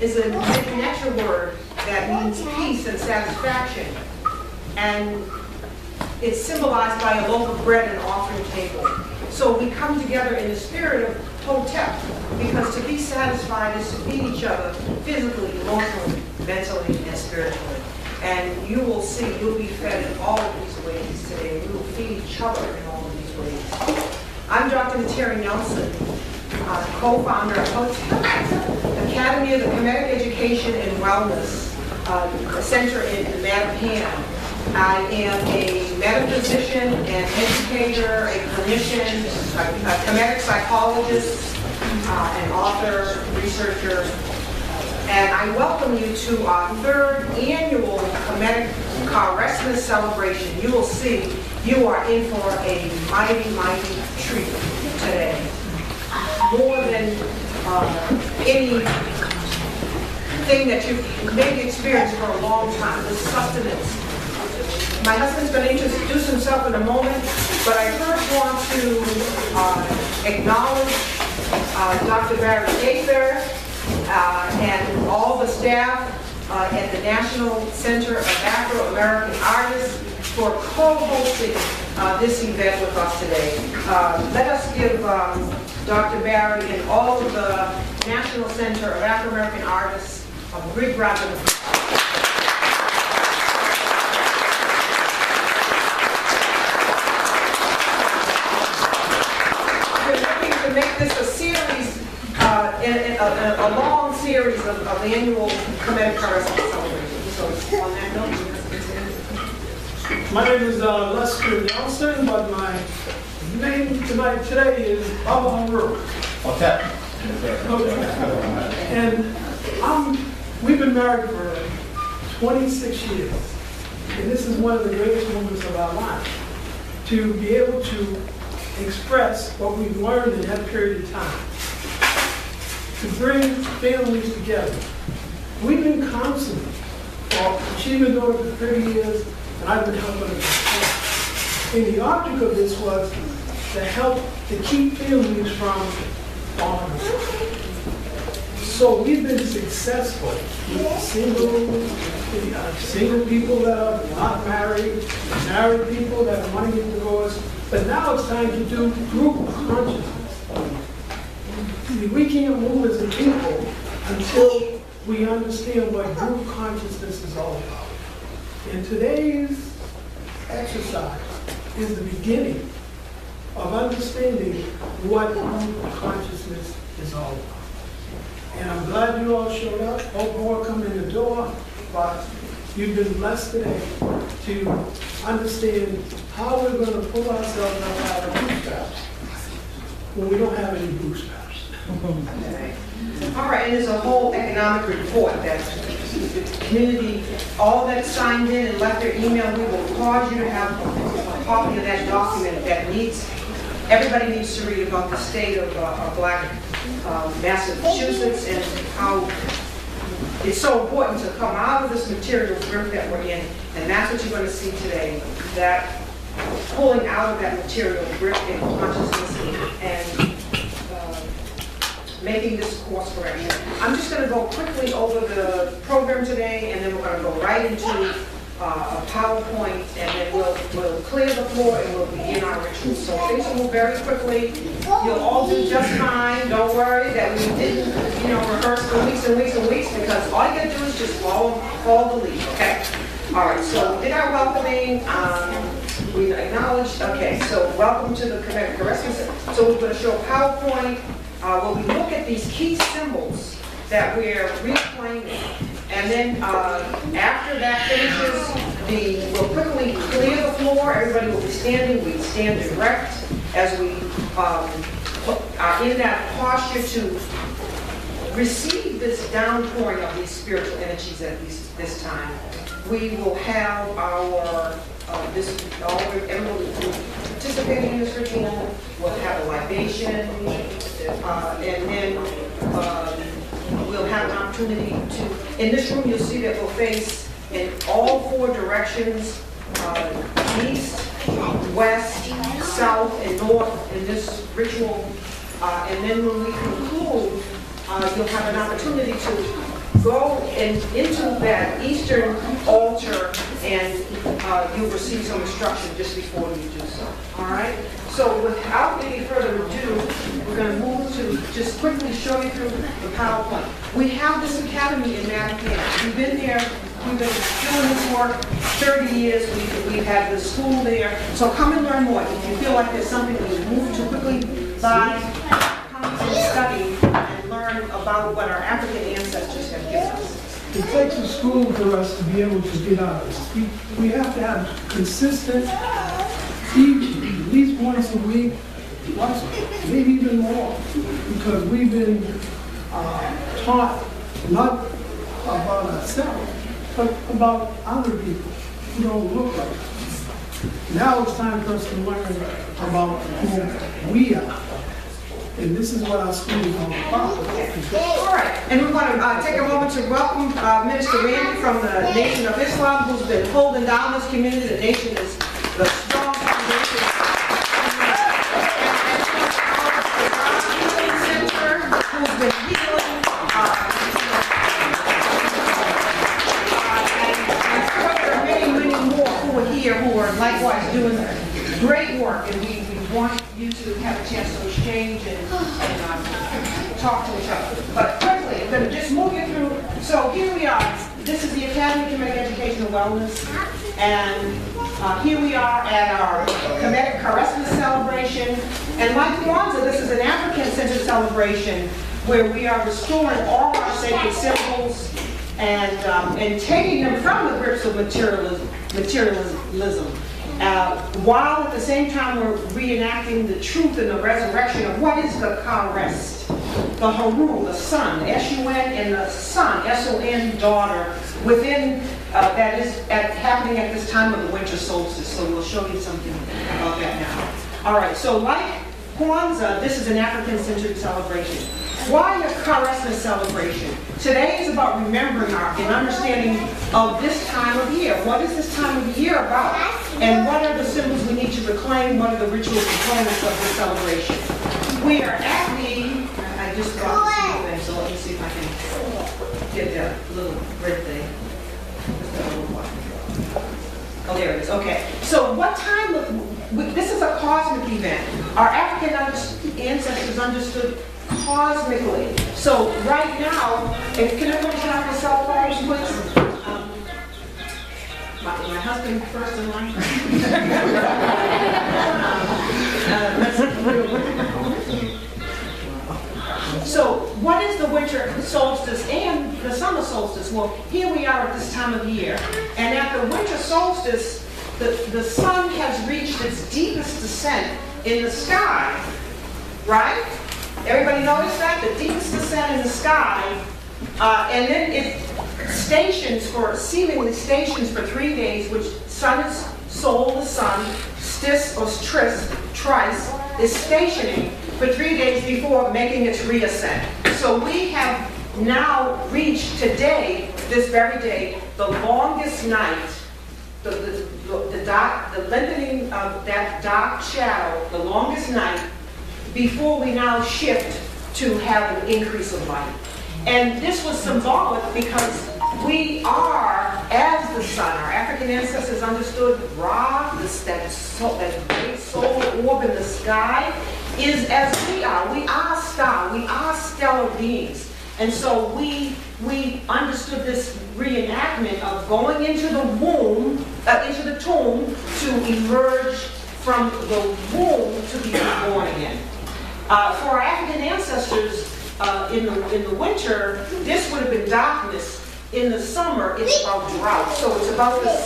is a Mid-Connection word that means peace and satisfaction. And it's symbolized by a loaf of bread and offering table. So we come together in the spirit of Hotep, because to be satisfied is to feed each other physically, emotionally, mentally, and spiritually. And you will see, you'll be fed in all of these ways today. We will feed each other in all of these ways. I'm Dr. Nteri Nelson, uh, co-founder of Hotep, Academy of the Kemetic Education and Wellness uh, Center in Mattapan. I am a metaphysician, an educator, a clinician, a, a Kemetic psychologist, uh, an author, researcher, and I welcome you to our third annual Kemetic Christmas celebration. You will see you are in for a mighty, mighty treat today. More than uh, any thing that you've maybe experienced for a long time, the sustenance my husband's going to introduce himself in a moment, but I first want to uh, acknowledge uh, Dr. Barry Gaither uh, and all the staff uh, at the National Center of Afro-American Artists for co-hosting uh, this event with us today. Uh, let us give um, Dr. Barry and all of the National Center of African American Artists a big round of applause. We're looking to make this a series, uh, a long series of of annual Kemetic Christmas celebrations. So on that note. My name is uh, Lester Nelson, but my name tonight, today is Baba Haru. Hotep. And I'm, we've been married for 26 years. And this is one of the greatest moments of our life, to be able to express what we've learned in that period of time, to bring families together. We've been counseling for, she's been doing it for 30 years, and I've been helping her for 20. And the object of this was to help to keep families from falling. So we've been successful with single, uh, single people that are not married, married people that are to get divorced, but now it's time to do group consciousness. See, we can't move as a people until we understand what group consciousness is all about. And today's exercise is the beginning understanding what consciousness is all about. And I'm glad you all showed up, hope more come in the door, but you've been blessed today to understand how we're gonna pull ourselves up out of bootstraps when we don't have any bootstraps. All right, and there's a whole economic report that the community, all that signed in and left their email, we will cause you to have a copy of that document that needs, everybody needs to read about the state of, uh, black uh, Massachusetts and how it's so important to come out of this material grip that we're in, and that's what you're gonna see today, that pulling out of that material grip and consciousness and uh, making this course correction. I'm just going to go quickly over the program today, and then we're going to go right into uh, a PowerPoint, and then we'll, we'll clear the floor and we'll begin our ritual. So things will move very quickly. You'll all do just fine. Don't worry that we didn't, you know, rehearse for weeks and weeks and weeks, because all you got to do is just follow, follow the lead, okay? All right, so we did our welcoming, um, we acknowledged, okay, so welcome to the Kemetic Christmas. So we're going to show PowerPoint, uh, where we look at these key symbols that we're reclaiming. And then, uh, after that finishes, the, we'll quickly clear the floor, everybody will be standing, we stand erect as we, um, are in that posture to receive this downpouring of these spiritual energies at this, this time. We will have our, uh, this, all, everyone who participating in this ritual will have a libation, uh, and then, um, we'll have an opportunity to, in this room, you'll see that we'll face in all four directions, uh, east, west, south, and north in this ritual. Uh, and then when we conclude, uh, you'll have an opportunity to go in, into that eastern altar and uh, you'll receive some instruction just before you do so, all right? So without any further ado, we're going to move to just quickly show you through the PowerPoint. We have this academy in Mattapan. We've been there, we've been doing this work 30 years, We- we've had the school there. So come and learn more. If you feel like there's something we move too quickly by, come and study and learn about what our African ancestors have. It takes a school for us to be able to get out of this. We, have to have consistent teaching, at least once a week, once, maybe even more, because we've been uh, taught not about ourselves, but about other people who don't look like us. Now it's time for us to learn about who we are. And this is what our school is all about. All right, and we want to uh, take a moment to welcome uh, Minister Randy from the Nation of Islam, who's been holding down this community. The nation is Wellness, and uh, here we are at our Kemetic Christmas celebration, and like Kwanzaa, this is an African-centered celebration where we are restoring all our sacred symbols and, um, and taking them from the grips of materialism, materialism uh, while at the same time we're reenacting the truth and the resurrection of what is the Karest, the Haru, the sun, S-U-N, and the sun, S-O-N, daughter, within, uh, that is at, happening at this time of the winter solstice. So we'll show you something about that now. All right, so like Kwanzaa, this is an African-centered celebration. Why a Christmas celebration? Today is about remembering our and understanding of this time of year. What is this time of year about? And what are the symbols we need to reclaim? What are the ritual components of this celebration? We are at the, I just brought this thing, so let me see if I can get that little red thing. Just that little one. Oh, there it is, okay. So what time, of- this is a cosmic event. Our African ancestors understood cosmically. So right now, if, can everybody turn off their cell phones, please? Um, My, my husband first in line. Uh, So what is the winter solstice and the summer solstice? Well, here we are at this time of year, and at the winter solstice, the, the sun has reached its deepest descent in the sky, right? Everybody notice that? The deepest descent in the sky, uh, and then it stations for, seemingly stations for three days, which sun is soul, the sun, stis or tris, trice, is stationing for three days before making its reascent. So we have now reached today, this very day, the longest night, the, the, the dark, the lengthening of that dark shadow, the longest night, before we now shift to have an increase of light. And this was symbolic because we are as the sun. Our African ancestors understood Ra, that, that great solar orb in the sky, is as we are. We are star. We are stellar beings. And so we, we understood this reenactment of going into the womb, uh, into the tomb to emerge from the womb to be born again. Uh, for our African ancestors, uh, in the in the winter, this would have been darkness. In the summer, it's about drought. So it's about the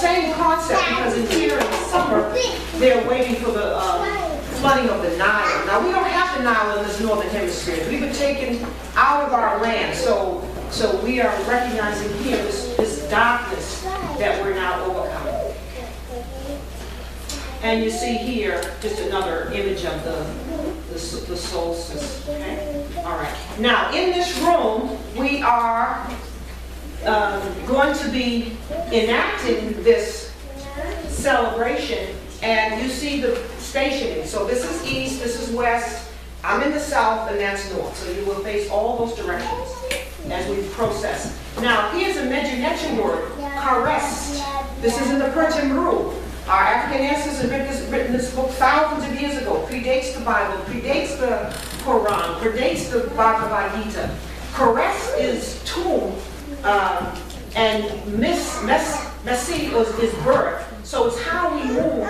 same concept because in here in the summer, they're waiting for the uh, flooding of the Nile. Now we don't have the Nile in this northern hemisphere. We've been taken out of our land. So so we are recognizing here this, this darkness that we're now overcoming. And you see here, just another image of the, the the solstice, okay? All right. Now, in this room, we are um, going to be enacting this celebration, and you see the stationing. So this is east, this is west, I'm in the south, and that's north, so you will face all those directions. as we process. Now, here's a Medu word, Karest. This is in the Persian rule. Our African ancestors written this, written this book thousands of years ago, predates the Bible, predates the Quran, predates the Bhagavad Gita. Karest is tomb, uh, and miss, mess, messy is, is birth. So it's how we move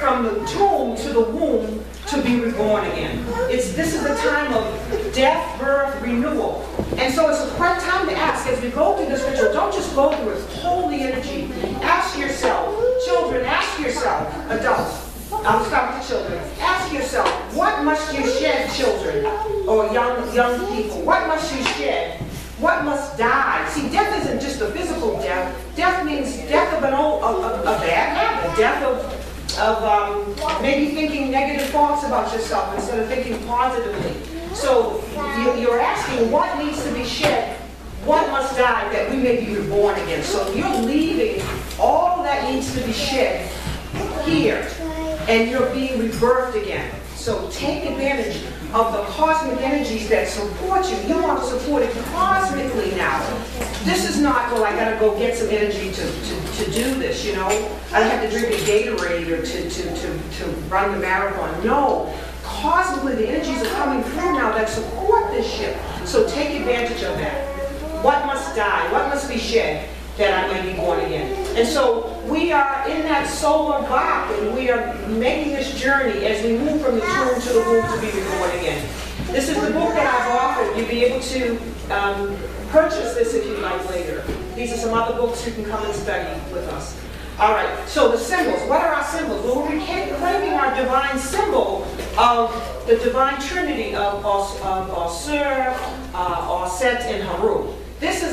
from the tomb to the womb to be reborn again. It's, this is the time of death, birth, renewal. And so it's a correct time to ask, as we go through this ritual, don't just go through it, hold the energy. Ask yourself, children, ask yourself, adults, I'll start with the children. Ask yourself, what must you shed, children, or young, young people? What must you shed what must die? See, death isn't just a physical death. Death means death of an old, a, a, bad habit. Death of, of um, maybe thinking negative thoughts about yourself instead of thinking positively. So you, you're asking what needs to be shed, what must die that we may be reborn again. So you're leaving all that needs to be shed here, and you're being rebirthed again. So take advantage of the cosmic energies that support you. You want to support it cosmically now. This is not, well, I gotta go get some energy to, to, to do this, you know? I have to drink a Gatorade or to, to, to, to run the marathon. No. Cosmically, the energies are coming through now that support this ship. So take advantage of that. What must die? What must be shed? That I may be born again. And so we are in that solar block and we are making this journey as we move from the tomb to the womb to be reborn again. This is the book that I've offered. You'll be able to um, purchase this if you'd like later. These are some other books you can come and study with us. All right, so the symbols. What are our symbols? Well, we're reclaiming our divine symbol of the divine trinity of Osir, uh, Osset, and Haru.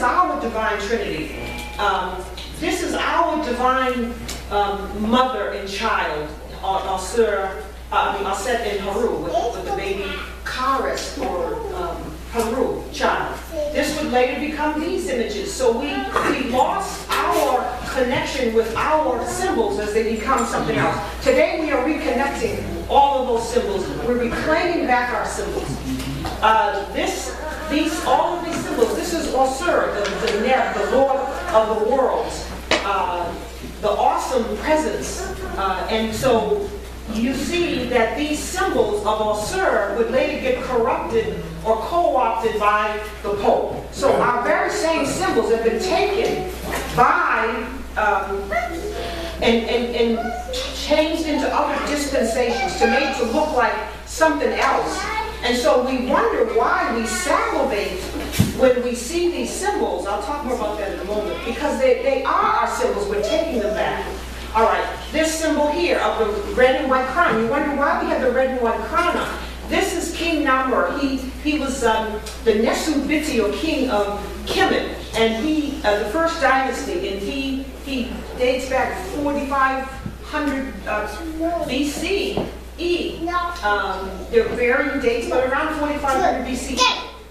Our divine trinity. Um, this is our divine um, mother and child, Asur, uh, I mean, Aset and Haru, with, with the baby Karis or um, Haru child. This would later become these images. So we, we lost our connection with our symbols as they become something else. Today we are reconnecting all of those symbols. We're reclaiming back our symbols. Uh, this, these, all of these this is Osir, the, the, the Lord of the world, uh, the awesome presence. Uh, and so you see that these symbols of Osir would later get corrupted or co-opted by the Pope. So our very same symbols have been taken by um, and, and, and changed into other dispensations to make to look like something else. And so we wonder why we salivate when we see these symbols. I'll talk more about that in a moment. Because they, they are our symbols. We're taking them back. All right, this symbol here of the red and white crown. You wonder why we have the red and white crown on. This is King Narmer. He, he was um, the Nesubiti, or king of Kemet. And he, uh, the first dynasty, and he, he dates back 4,500 uh, BC. E. Um, there are varying dates, but around 4500 BC.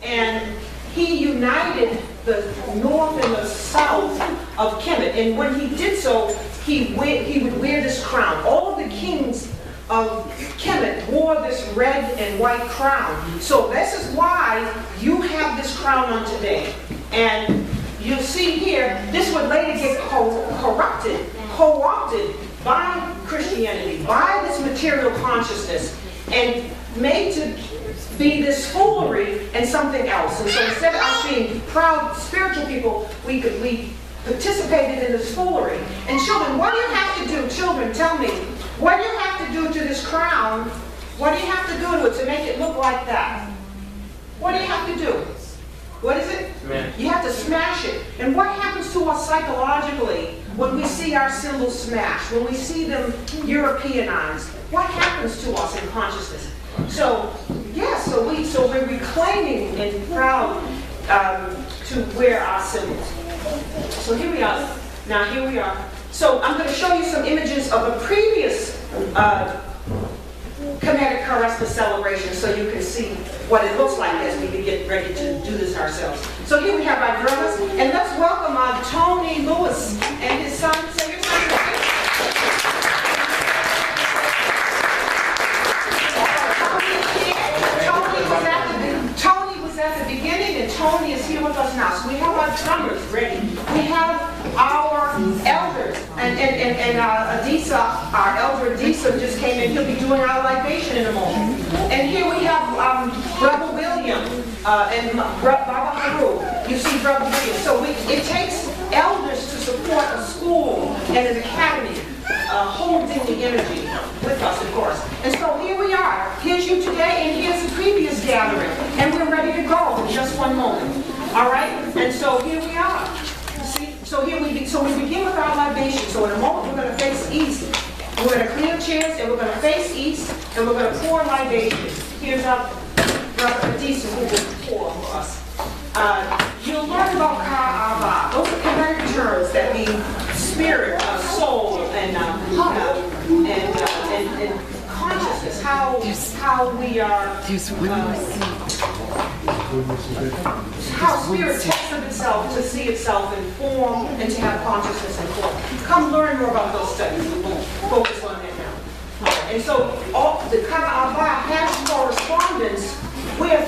And he united the north and the south of Kemet. And when he did so, he, wear, he would wear this crown. All the kings of Kemet wore this red and white crown. So this is why you have this crown on today. And you'll see here, this would later get co corrupted, co-opted by Christianity, by this material consciousness, and made to be this foolery and something else. And so instead of us being proud spiritual people, we could we participated in this foolery. And children, what do you have to do? Children, tell me, what do you have to do to this crown? What do you have to do to it to make it look like that? What do you have to do? What is it? Smash. You have to smash it. And what happens to us psychologically when we see our symbols smashed, when we see them Europeanized? What happens to us in consciousness? So, yeah, so, we, so we're reclaiming and proud um, to wear our symbols. So here we are. Now here we are. So I'm going to show you some images of a previous uh, Kemetic Karesta celebration so you can see what it looks like as we get ready to do this ourselves. So here we have our drummers, and let's welcome our Tony Lewis and his son. Tony was at the beginning, and Tony is here with us now. So. We have Adisa just came in, he'll be doing our libation in a moment. And here we have, um, Brother William, uh, and Baba Haru, you see Brother William. So we, it takes elders to support a school and an academy, uh, holding the energy with us, of course. And so here we are, here's you today, and here's the previous gathering, and we're ready to go in just one moment. All right? And so here we are. See, so here we, be- so we begin with our libation. So in a moment, we're gonna face east. We're gonna clear chairs, and we're gonna face east, and we're gonna pour libations. Here's our brother Adisa who will pour for us. Uh, You'll learn about Ka'aba. Those are Kemetic terms that mean spirit, uh, soul, and, uh, uh, and, uh, and, and consciousness, how, how we are, how spirit takes of itself to see itself in form and to have consciousness in form. Come learn more about those studies. We won't focus on that now. And so all, the Ka'aba has correspondence with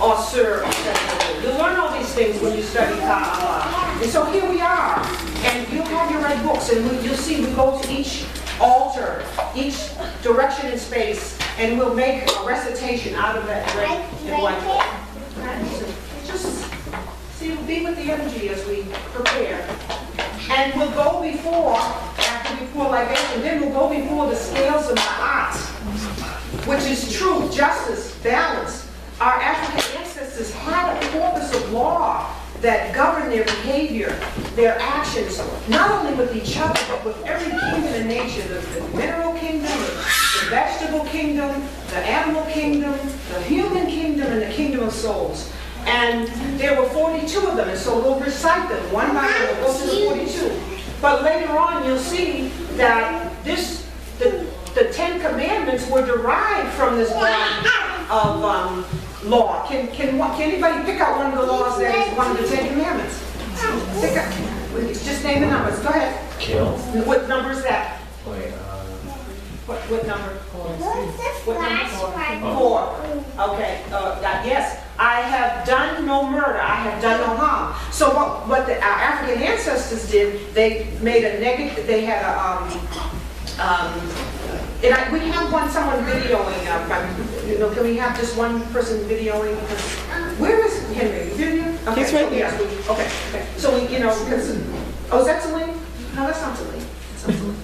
Osir. You'll learn all these things when you study Ka'aba. And so here we are, and you'll have your red books, and we- you'll see we go to each altar, each direction in space, and we'll make a recitation out of that red and. Just see, be with the energy as we prepare. And we'll go before, after we pour libation, then we'll go before the scales of the Ma'at, which is truth, justice, balance. Our African ancestors had a corpus of law that govern their behavior, their actions, not only with each other, but with every kingdom in nature, the the mineral kingdom, the vegetable kingdom, the animal kingdom, the human kingdom, and the kingdom of souls. And there were 42 of them, and so we'll recite them one by one, we'll go the 42. But later on, you'll see that this, the, the Ten Commandments were derived from this body of um, law. Can, can, can anybody pick out one of the laws that is one of the Ten Commandments? Pick up, just name the numbers, go ahead. Kill. What number is that? Wait, uh, What, what number? What number? Oh. Four. Okay, uh, yes, I have done no murder, I have done no harm. So what, what the, our African ancestors did, they made a negative, they had a, um, um, and I, we have one, someone videoing, uh, from- you know, can we have just one person videoing? Because Where is Henry? Okay, He's right so, we- Okay, okay, so we, you know, because, oh, is that Celine? No, that's not Celine. That's not Celine.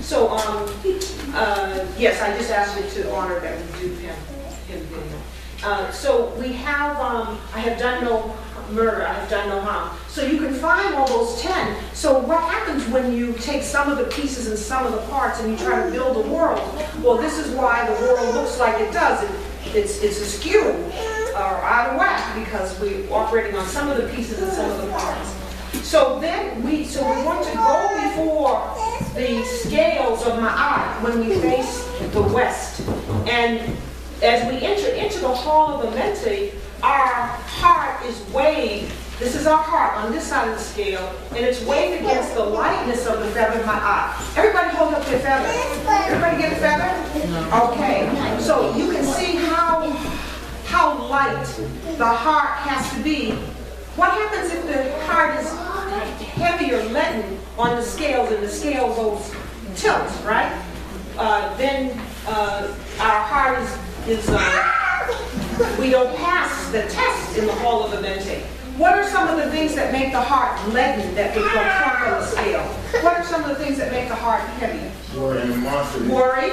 So, um, uh, yes, I just asked you to honor that we do have him video. Uh, so we have, um, I have done no murder, I have done no harm. So you can find all those ten. So what happens when you take some of the pieces and some of the parts and you try to build a world? Well, this is why the world looks like it does. It, it's, it's askew or out of whack because we're operating on some of the pieces and some of the parts. So then we, so we want to go before the scales of Ma'at when we face the west. And as we enter into the hall of Amenti, our heart is weighed, this is our heart on this side of the scale, and it's weighed against the lightness of the feather in Ma'at. Everybody hold up their feather. Everybody get a feather? Okay, so you can see how, how light the heart has to be what happens if the heart is heavier leaden on the scales and the scale goes tilt, right? Uh, then uh, our heart is, is uh, we don't pass the test in the hall of the Amenti. What are some of the things that make the heart leaden that would go plump on the scale? What are some of the things that make the heart heavy? Worry and animosity. Worry?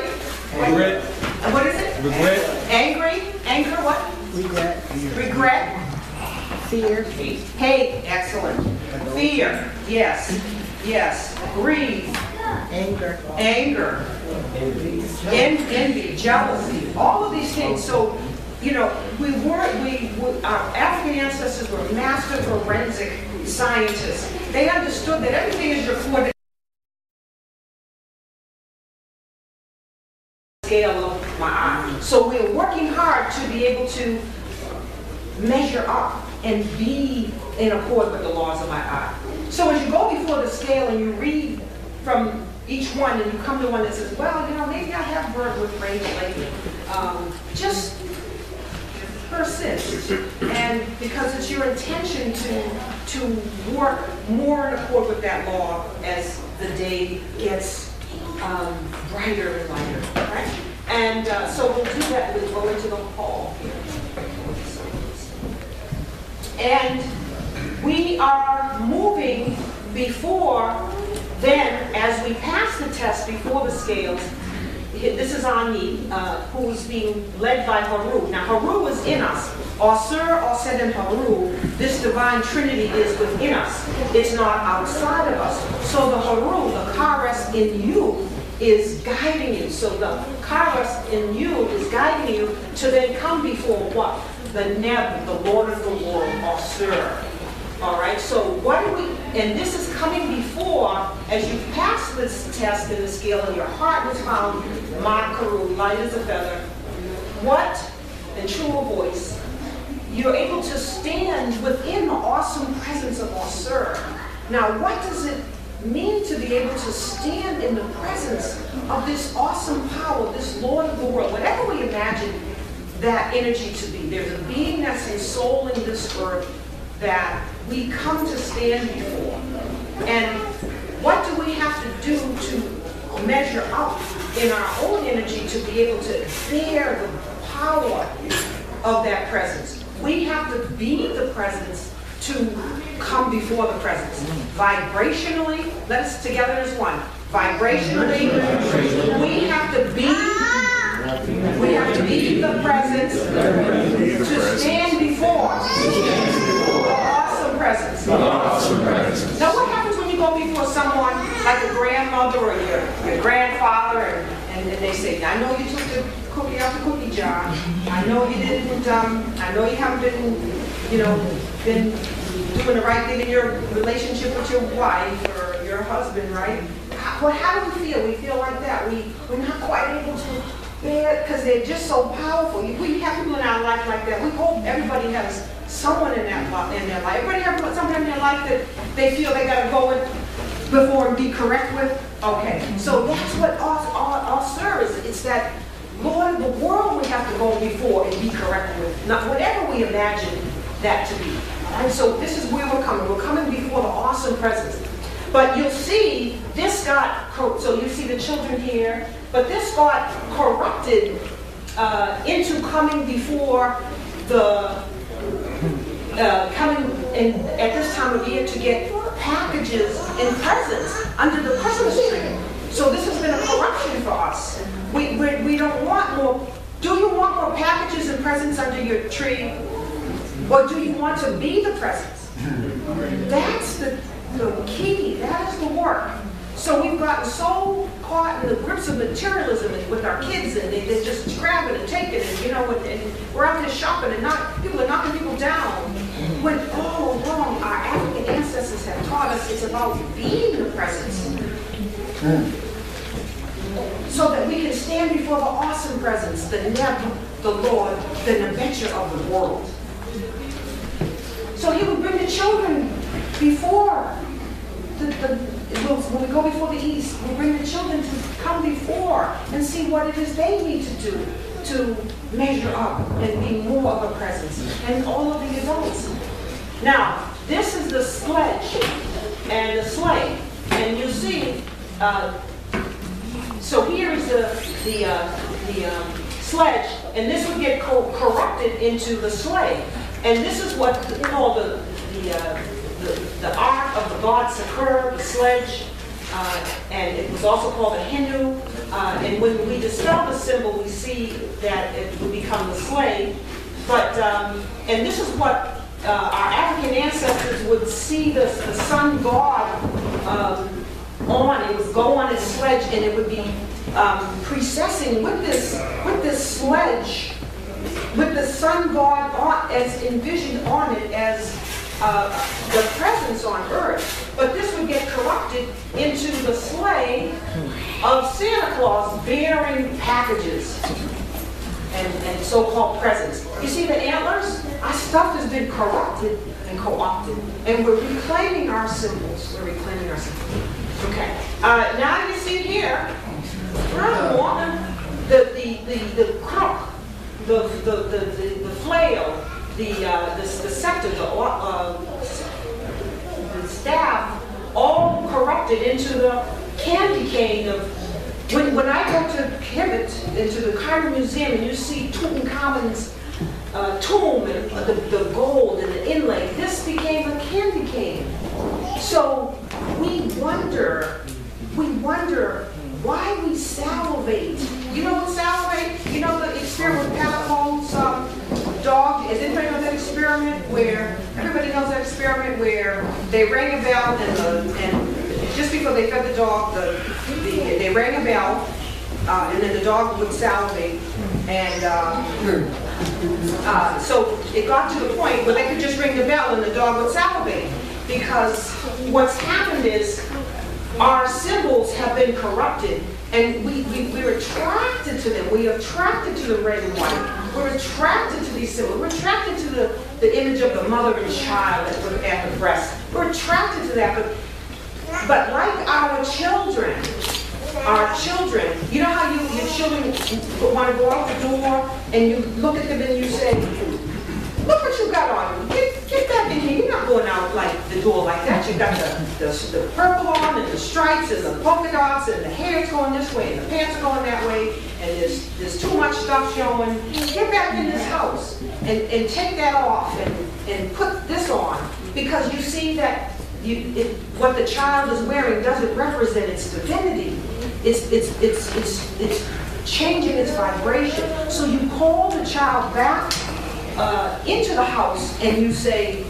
Regret. And What is it? Regret. Angry? Anger, what? Regret, Regret? fear, Hate, excellent. Fear, yes, yes. Greed, anger, anger, en- envy, jealousy, all of these things. So, you know, we were, we, we- our African ancestors were master forensic scientists. They understood that everything is recorded scale of Ma'at. So we're working hard to be able to measure up and be in accord with the laws of Ma'at. So as you go before the scale and you read from each one and you come to one that says, well, you know, maybe I have worked with rain lately. Um, just persist. And because it's your intention to, to work more in accord with that law as the day gets um, brighter and lighter, right? And uh, so we'll do that, we'll go into the hall here. And we are moving before then, as we pass the test before the scales, this is Ani, uh, who's being led by Haru. Now, Haru is in us. Asur, Osed, and Haru, this divine trinity is within us. It's not outside of us. So the Haru, the Karas in you, is guiding you. So the Karas in you is guiding you to then come before what? The Neb, the Lord of the world, Asur. All right, so what do we, and this is coming before, as you pass this test in the scale and your heart was found, Makaru, light as a feather, what, and true voice, you're able to stand within the awesome presence of our sir. Now, what does it mean to be able to stand in the presence of this awesome power, this Lord of the world, whatever we imagine that energy to be? There's a being that's ensouling this earth that we come to stand before. And what do we have to do to measure up in our own energy to be able to bear the power of that presence? We have to be the presence to come before the presence. Vibrationally, let us together as one. Vibrationally, we have to be we have to be the presence to stand before the awesome presence. Now, what happens when you go before someone like a grandmother or your, your grandfather and, and, and they say, I know you took the cookie out the cookie jar. I know you didn't, um, I know you haven't been, you know, been doing the right thing in your relationship with your wife or your husband, right? How, well, how do we feel? We feel like that. We, we're not quite able to because they're just so powerful. We have people in our life like that. We hope everybody has someone in, that, in their life. Everybody have someone in their life that they feel they got to go with before and be correct with? Okay, so that's what our, our, our is. It's that Lord the world we have to go before and be correct with. Not whatever we imagine that to be. And so this is where we're coming. We're coming before the awesome presence. But you'll see this got, so you see the children here, but this got corrupted uh, into coming before the, uh, coming in, at this time of year to get packages and presents under the Christmas tree. So this has been a corruption for us. We, we, we don't want more, do you want more packages and presents under your tree? Or do you want to be the presents? That's the, the key. That is the work. So we've gotten so caught in the grips of materialism with our kids and they, they're just grabbing and taking and you know and, and we're out there shopping and not people are knocking people down. When all along our African ancestors have taught us it's about being the presence. So that we can stand before the awesome presence, the Neb, the Lord, the Nebecher of the world. So he would bring the children before the, the, when we go before the east, we bring the children to come before and see what it is they need to do to measure up and be more of a presence. And all of the adults. Now, this is the sledge and the sleigh. And you see, uh, so here is the, the, uh, the um, sledge, and this would get co- corrupted into the sleigh. And this is what, know, the, the, uh, the, the ark of the god Sokar, the sledge, uh, and it was also called a Henu. Uh, and when we dispel the symbol, we see that it would become the sleigh. But, um, and this is what uh, our African ancestors would see the, the sun god um, on. It would go on its sledge and it would be um, precessing with this, with this sledge with the sun god as envisioned on it as uh, the presence on earth. But this would get corrupted into the sleigh of Santa Claus bearing packages and, and so-called presents. You see the antlers? Our stuff has been corrupted and co-opted. And we're reclaiming our symbols. We're reclaiming our symbols. Okay. Uh, now you see here, the, the, the, the crook the, the, the, the the flail, the, uh, the the scepter, the, uh, the staff, all corrupted into the candy cane of, when, when I go to Kemet, into the Cairo Museum, and you see Tutankhamun's uh, tomb and the, the gold and the inlay, this became a candy cane. So we wonder, we wonder why we salivate. You know what salivate? You know the experiment with Patagone's um, dog? Is anybody know that experiment where, everybody knows that experiment where they rang a bell and the, and just before they fed the dog, the, the, they rang a bell, uh, and then the dog would salivate. And, uh, uh, so it got to the point where they could just ring the bell and the dog would salivate. Because what's happened is our symbols have been corrupted and we, we, we're attracted to them. We're attracted to the red and white. We're attracted to these symbols. We're attracted to the, the image of the mother and child at the, at the breast. We're attracted to that. But, but like our children, our children, you know how you, your children want to go out the door and you look at them and you say, look what you got on. Get, get back in here. You're not going out like the door like that. You got the, the, the purple on and the stripes and the polka dots and the hair's going this way and the pants are going that way and there's, there's too much stuff showing. Get back in this house and, and take that off and, and put this on because you see that you, it, what the child is wearing doesn't represent its divinity. It's, it's, it's, it's, it's changing its vibration. So you call the child back uh, into the house and you say,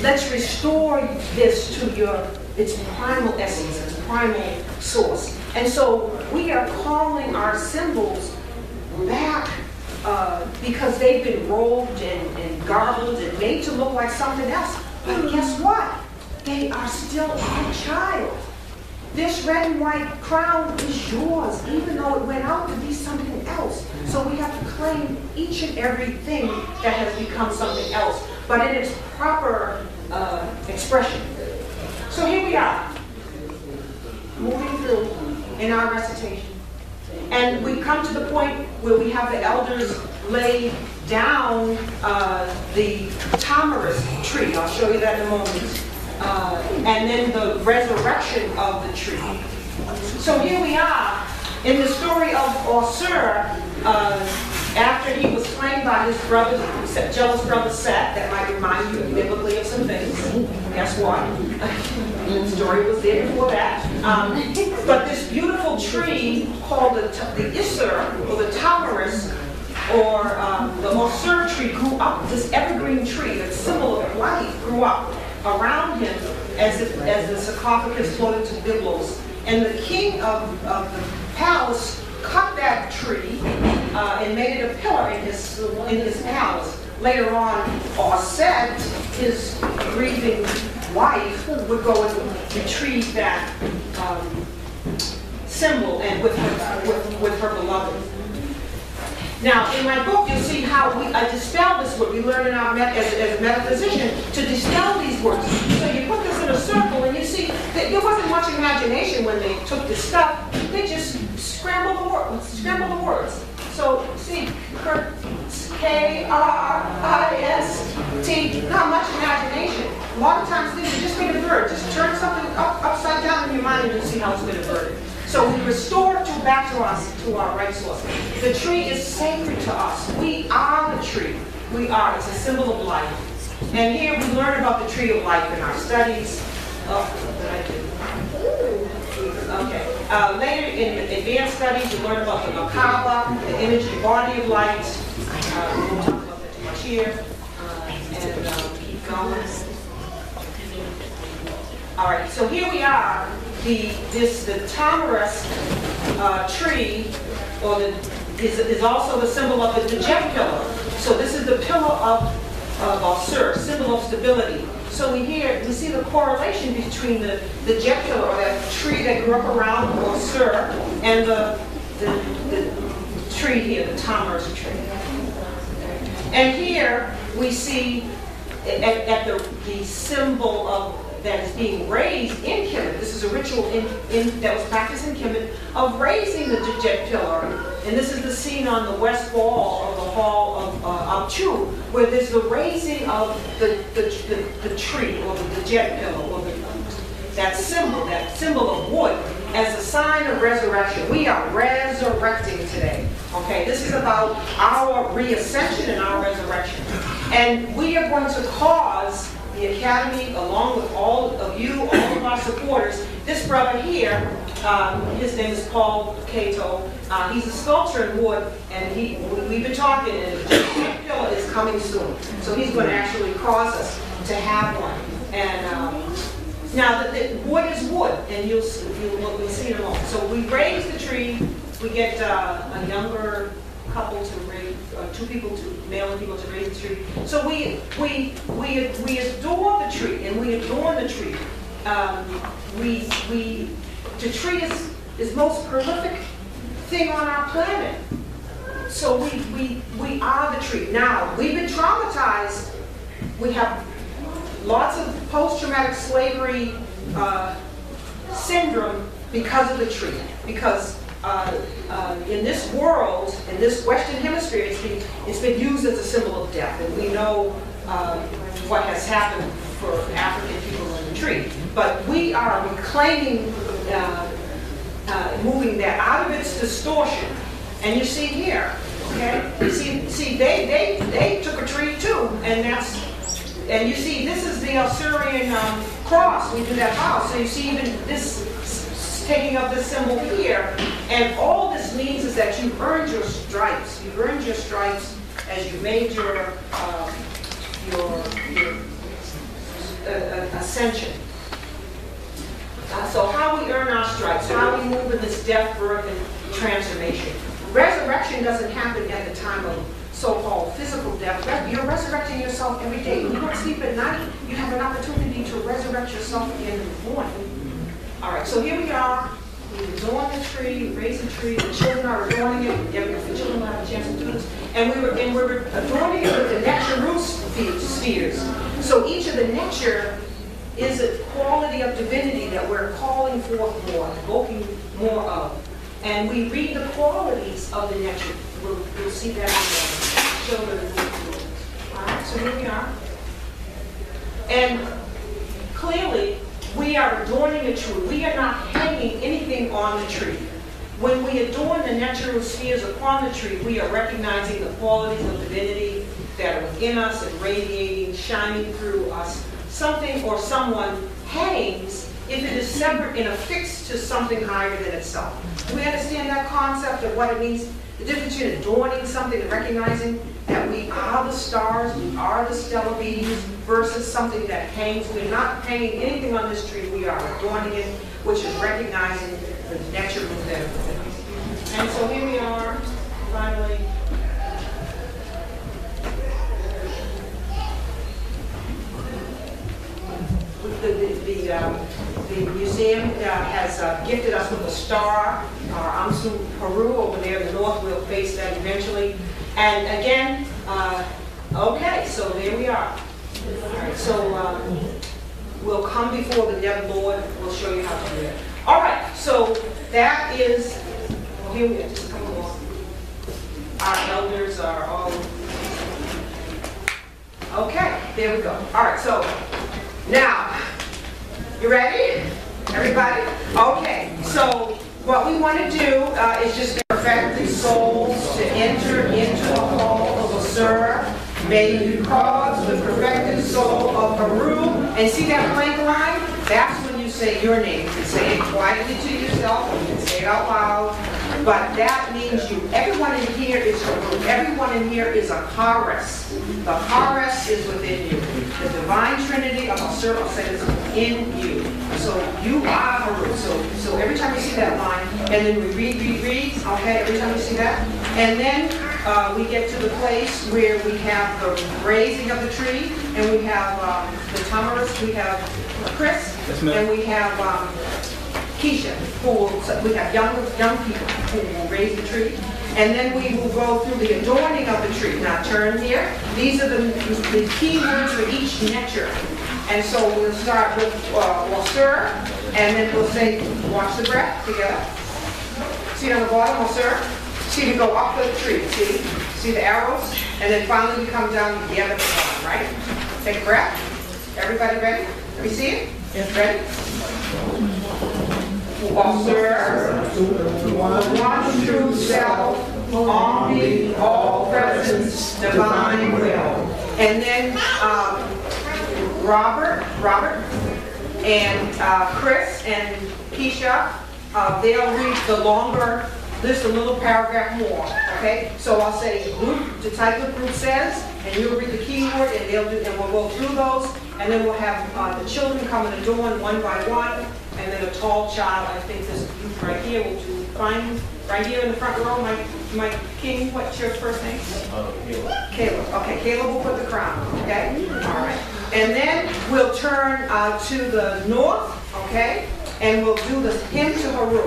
let's restore this to your, its primal essence, its primal source. And so we are calling our symbols back uh, because they've been robed and, and garbled and made to look like something else. But guess what? They are still our child. This red and white crown is yours, even though it went out to be something else. So each and everything that has become something else, but in its proper uh, expression. So here we are, moving through in our recitation. And we come to the point where we have the elders lay down uh, the tamarisk tree. I'll show you that in a moment. Uh, and then the resurrection of the tree. So here we are in the story of Osir, uh, after he was slain by his brother, jealous brother Seth, that might remind you biblically of some things. Guess what? the story was there before that. Um, but this beautiful tree called the, the Isser, or the tamarisk, or um, the Osir tree grew up, this evergreen tree, that symbol of life, grew up around him as, if, as the sarcophagus floated to Byblos. And the king of, of the palace cut that tree uh, and made it a pillar in his, in his palace. Later on, Osset, his grieving wife, would go and retrieve that um, symbol and with her, with, with her beloved. Now, in my book, you'll see how we I dispel this word. We learn in our met, as, as a metaphysician to dispel these words. So you put this in a circle, and you see that there wasn't much imagination when they took this stuff. They just scrambled the words. Scrambled the words. So see, K R I S T. Not much imagination. A lot of times things are just been inverted. Just turn something up, upside down in your mind, and you'll see how it's been inverted. So we restore to back to us, to our right source. The tree is sacred to us. We are the tree. We are. It's a symbol of life. And here we learn about the tree of life in our studies. Oh? Okay. Uh, later in advanced studies, you learn about the Merkaba, the and body of light. Uh, we won't talk about that too much here. Uh, and um, keep going. All right, so here we are. The this the tamarisk uh, tree, or the is, is also the symbol of the djed pillar. So this is the pillar of of Osir, symbol of stability. So we hear we see the correlation between the the djed pillar, or that tree that grew up around Osir, and the the, the tree here, the tamarisk tree. And here we see at, at the, the symbol of that is being raised in Kemet. This is a ritual in, in, that was practiced in Kemet of raising the djed pillar And this is the scene on the west wall of the Hall of, uh, where there's the raising of the, the, the, the tree, or the, the pillar, or the, that symbol, that symbol of wood, as a sign of resurrection. We are resurrecting today, okay? This is about our reascension and our resurrection. And we are going to cause the Academy, along with all of you, all of our supporters, this brother here, um, his name is Paul Cato, uh, he's a sculptor in wood, and he, we- we've been talking, and the pillar is coming soon. So he's going to actually cause us to have one. And, um, now, the, the wood is wood, and you'll, you'll, you'll see it along. So we raise the tree, we get, uh, a younger couple to raise, uh, two people to, male and people to raise the tree. So we, we, we, we adore the tree, and we adorn the tree. Um, we, we, the tree is, is most prolific thing on our planet. So we, we, we are the tree. Now, we've been traumatized, we have lots of post-traumatic slavery uh, syndrome because of the tree. Because uh, uh, in this world, in this Western hemisphere, it's been, it's been used as a symbol of death. And we know uh, what has happened for African people in the tree. But we are reclaiming, uh, uh, moving that out of its distortion. And you see here, okay? You see, see, they, they, they took a tree too, and that's, and you see, this is the Assyrian um, cross, we do that house, so you see even this taking up this symbol here, and all this means is that you've earned your stripes, you've earned your stripes as you made your, um, your, your uh, uh, ascension. Uh, So how we earn our stripes, how we move in this death, birth, and transformation. Resurrection doesn't happen at the time of so-called physical death. You're resurrecting yourself every day. You don't sleep at night, you have an opportunity to resurrect yourself again in the morning. All right, so here we are. We adorn the tree, we raise the tree, the children are adorning it, the children have a chance to do this. And we were, and we were adorning it with the Neter spheres. So each of the Neter is a quality of divinity that we're calling forth more, invoking more of. And we read the qualities of the Neter. We'll, we'll see that in the children. All right, so here we are. And clearly, we are adorning the tree. We are not hanging anything on the tree. When we adorn the natural spheres upon the tree, we are recognizing the qualities of divinity that are within us and radiating, shining through us. Something or someone hangs if it is separate and affixed to something higher than itself. Do we understand that concept of what it means? The difference between adorning something and recognizing that we are the stars, we are the stellar beings, versus something that hangs. We're not hanging anything on this tree, we are adorning it, which is recognizing the nature within within us. And so here we are, finally. The, the, the, um, the museum uh, has uh, gifted us with a star, our Amsu Heru over there in the north, we'll face that eventually. And again, uh, okay, so there we are. So um, we'll come before the dead Lord, we'll show you how to do it. All right, so that is, well, here we are, just come along. Our elders are all, okay, there we go. All right, so now, you ready? Everybody? Okay, so what we want to do uh, is just perfect the souls to enter into the hall of Ausar. May you cause the perfected soul of Heru. And see that blank line? That's when you say your name. You say it quietly to yourself, you can say it out loud. But that means you, everyone in here is. Everyone in here is a Horus. The Horus is within you. The divine trinity of Ausar is in you. So you are Heru. So, so every time you see that line, and then we read, read, read, okay, every time you see that. And then uh, we get to the place where we have the raising of the tree, and we have um, the tamarisk, we have Chris, and we have um, Keisha, who will, so we have young, young people who will raise the tree. And then we will go through the adorning of the tree. Now turn here. These are the, the key words for each Neter. And so we'll start with, uh, stir, and then we'll say, watch the breath together. See on the bottom, stir. See to go up the tree, see? See the arrows? And then finally you come down together, right? Take a breath. Everybody ready? Let me see it? Ready? Observe one true self, omni, all presence, divine will. And then, um, Robert, Robert, and uh, Chris and Keisha, uh, they'll read the longer, just a little paragraph more, okay? So I'll say group, the type of group says, and you'll read the keyword, and they'll do, and we'll go through those, and then we'll have uh, the children come in the door one by one, and then a tall child, I think this group right here will do, find, right here in the front row, my, my king, what's your first name? Caleb, Caleb, okay, Caleb will put the crown, okay? All right. And then we'll turn uh, to the north, okay? And we'll do the hymn to Heru.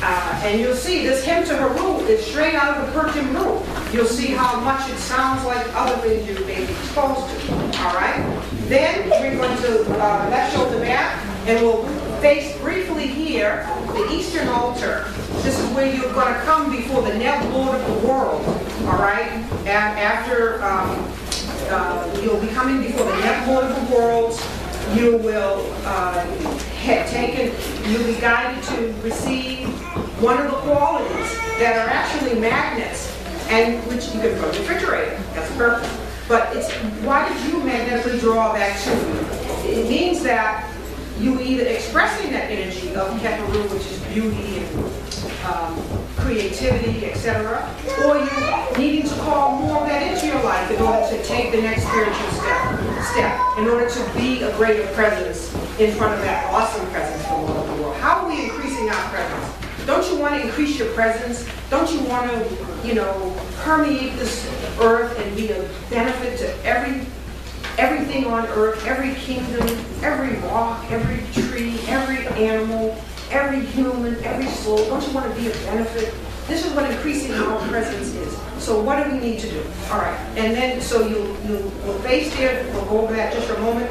Uh, And you'll see, this hymn to Heru is straight out of the Pert em Heru. You'll see how much it sounds like other things you may be exposed to, all right? Then we're going to uh, left the back, and we'll face briefly here the eastern altar. This is where you're going to come before the net Lord of the world, all right? A- After um, uh, you'll be coming before the net Lord of the world, you will uh, have taken, you'll be guided to receive one of the qualities that are actually magnets, and which you can put in the refrigerator, that's purpose. But it's, why did you magnetically draw that to you? It means that you either expressing that energy of Keteru, which is beauty and um, creativity, etc., or you needing to call more of that into your life in order to take the next spiritual step, step, in order to be a greater presence in front of that awesome presence from all over the world. How are we increasing our presence? Don't you want to increase your presence? Don't you want to, you know, permeate this earth and be a benefit to every everything on earth, every kingdom, every rock, every tree, every animal, every human, every soul. Don't you want to be a benefit? This is what increasing our presence is. So what do we need to do? All right, and then, so you, you will face there, we'll go over that just for a moment,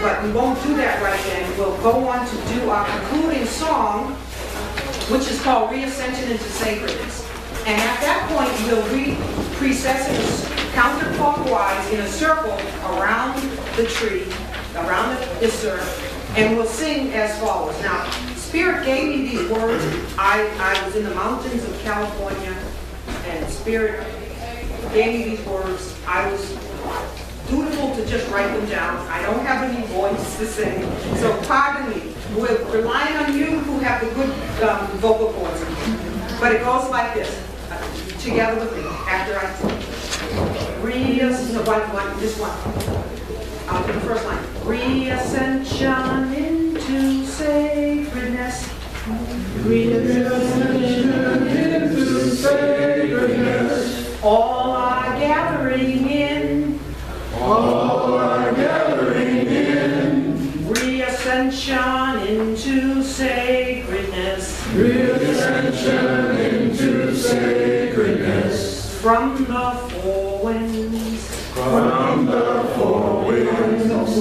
but we won't do that right then. We'll go on to do our concluding song, which is called Reascension into Sacredness. And at that point, we'll read precessions counterclockwise in a circle around the tree, around the Isser, and we'll sing as follows. Now, Spirit gave me these words. I, I was in the mountains of California, and Spirit gave me these words. I was dutiful to just write them down. I don't have any voice to sing, so pardon me. We're relying on you who have the good um, vocal cords. But it goes like this, uh, together with me, after I sing. Reas, no, one, one, just one. I'll do the first line. Reascension into sacredness. Reascension into sacredness. All are gathering in. All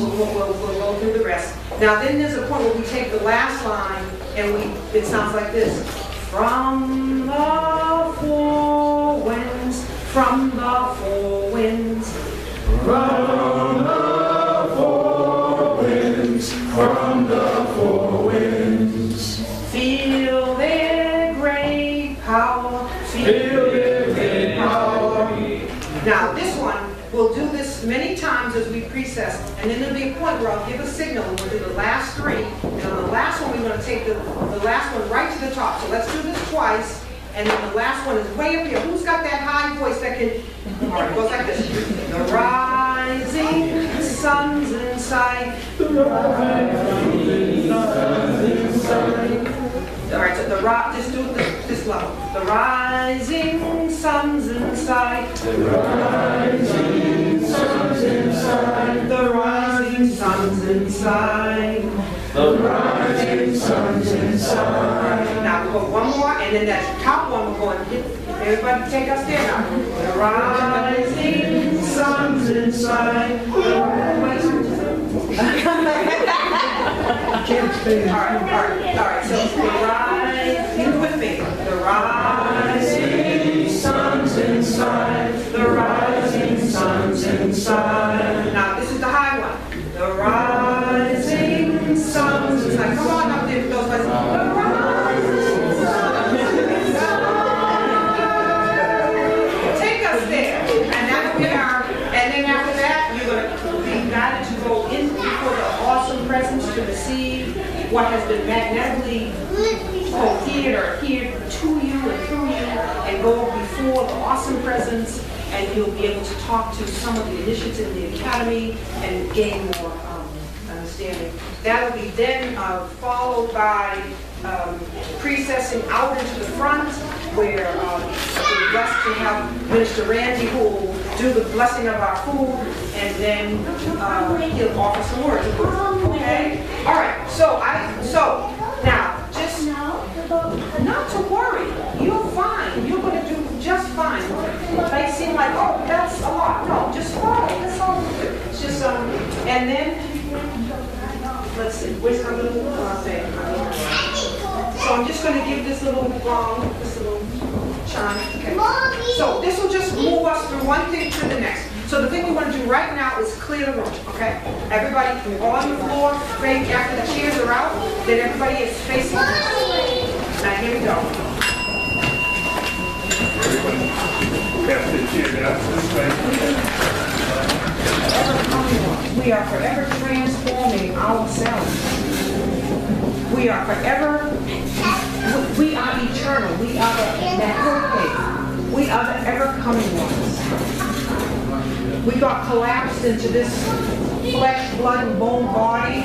we'll, we'll, we'll, go through the rest. Now then there's a point where we take the last line and we, it sounds like this. From the four winds, from the four winds. From precess, and then there'll be a point where I'll give a signal, and we'll do the last three, and on the last one, we're gonna take the, the last one right to the top. So let's do this twice, and then the last one is way up here. Who's got that high voice that can, all right, goes like this. The rising sun's in sight. All right, so the ri, just do this, this level. The rising sun's in sight. The rising sun's inside. The rising sun's inside. Now we'll go one more, and then that top one we're going to hit. Everybody take us there now. The rising sun's inside. Can't stay. All right, all right, all right, so the rise, you with me, the rising sun, the rising sun's inside. Now, this is the high Take us there. And that's where our, and then after that, you're gonna be guided to go in before the awesome presence to receive what has been magnetically cohered or adhered to you and through you, and go before the awesome presence, and you'll be able to talk to some of the initiatives in the academy and gain more understanding. That'll be then uh, followed by um, precessing out into the front, where um, we're blessed to have Minister Randy who will do the blessing of our food, and then uh, he'll offer some words. Okay? All right, so I, so, now, just not to worry, you're fine, you're gonna do just fine. It may seem like, oh, that's a lot, no, just follow, that's all. It's just, um, and then, let's see, where's my little, thing? So I'm just gonna give this little gong, this little chime, okay? So this will just move us through one thing to the next. So the thing we want to do right now is clear the room, okay? Everybody on the floor, right after the chairs are out, then everybody is facing this. Now, here we go. Everybody, After the chair, that's this way. We are forever transforming ourselves. We are forever, we are eternal. We are the Mahoke. We are the ever coming ones. We got collapsed into this flesh, blood, and bone body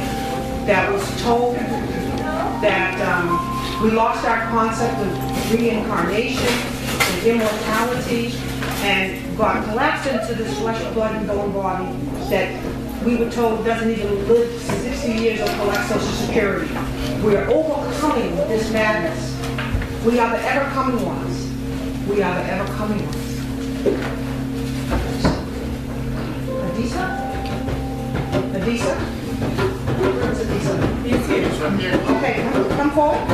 that was told that um, we lost our concept of reincarnation and immortality and got collapsed into this flesh, blood, and bone body that we were told doesn't even live 60 years or collect social security. We are overcoming this madness. We are the ever coming ones. We are the ever coming ones. Adisa? Adisa? Where's Adisa? He's here. Okay, come forward.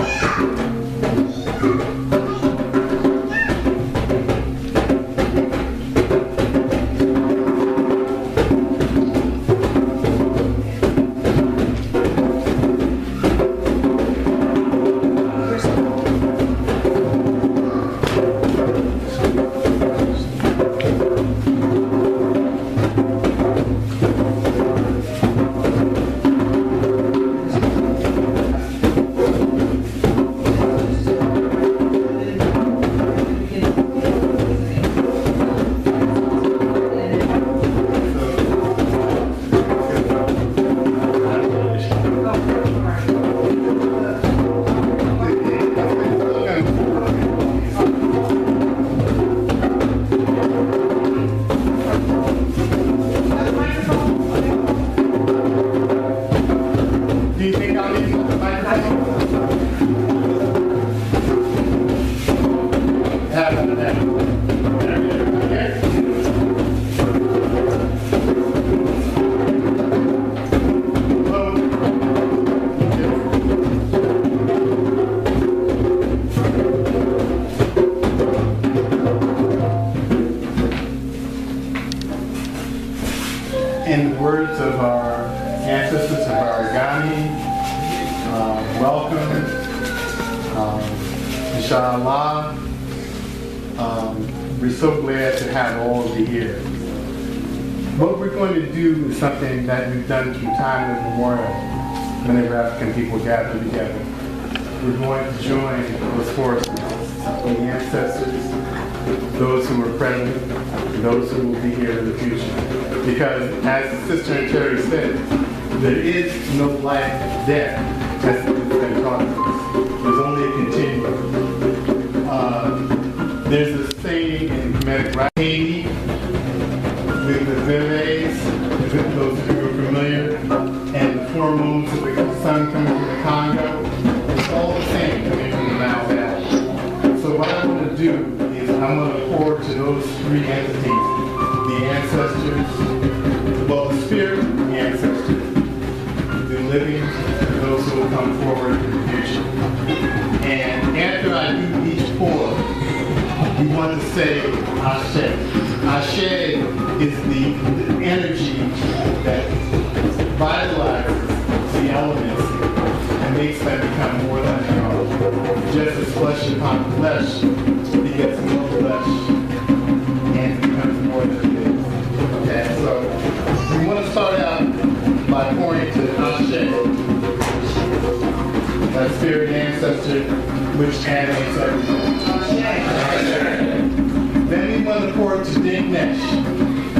Then we want to Dink Nesh.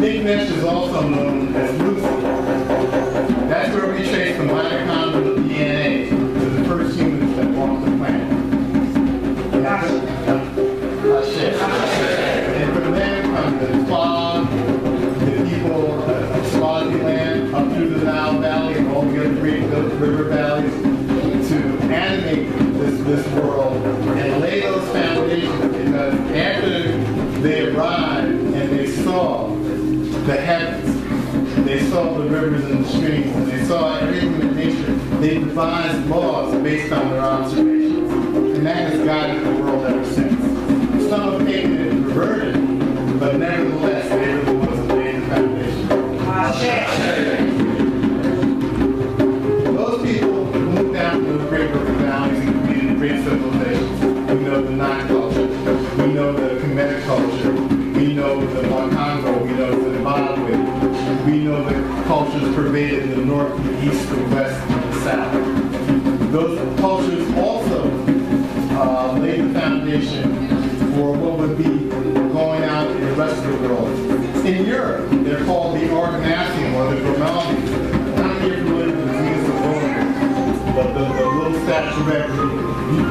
Dink Nesh is also known as Lucy. This, world and lay those foundations because after they arrived and they saw the heavens, they saw the rivers and the streams, and they saw everything in nature, they devised laws based on their observations. And that has guided the world ever since. Great civilizations. We know the Nile culture. We know the Kemetic culture. We know the Congo. We know the Zimbabwe. We know the cultures pervaded in the north, the east, the west, and the south. Those cultures also uh, laid the foundation for what would be going out in the rest of the world. In Europe, they're called the Aurignacian or the Grimaldi. Statuette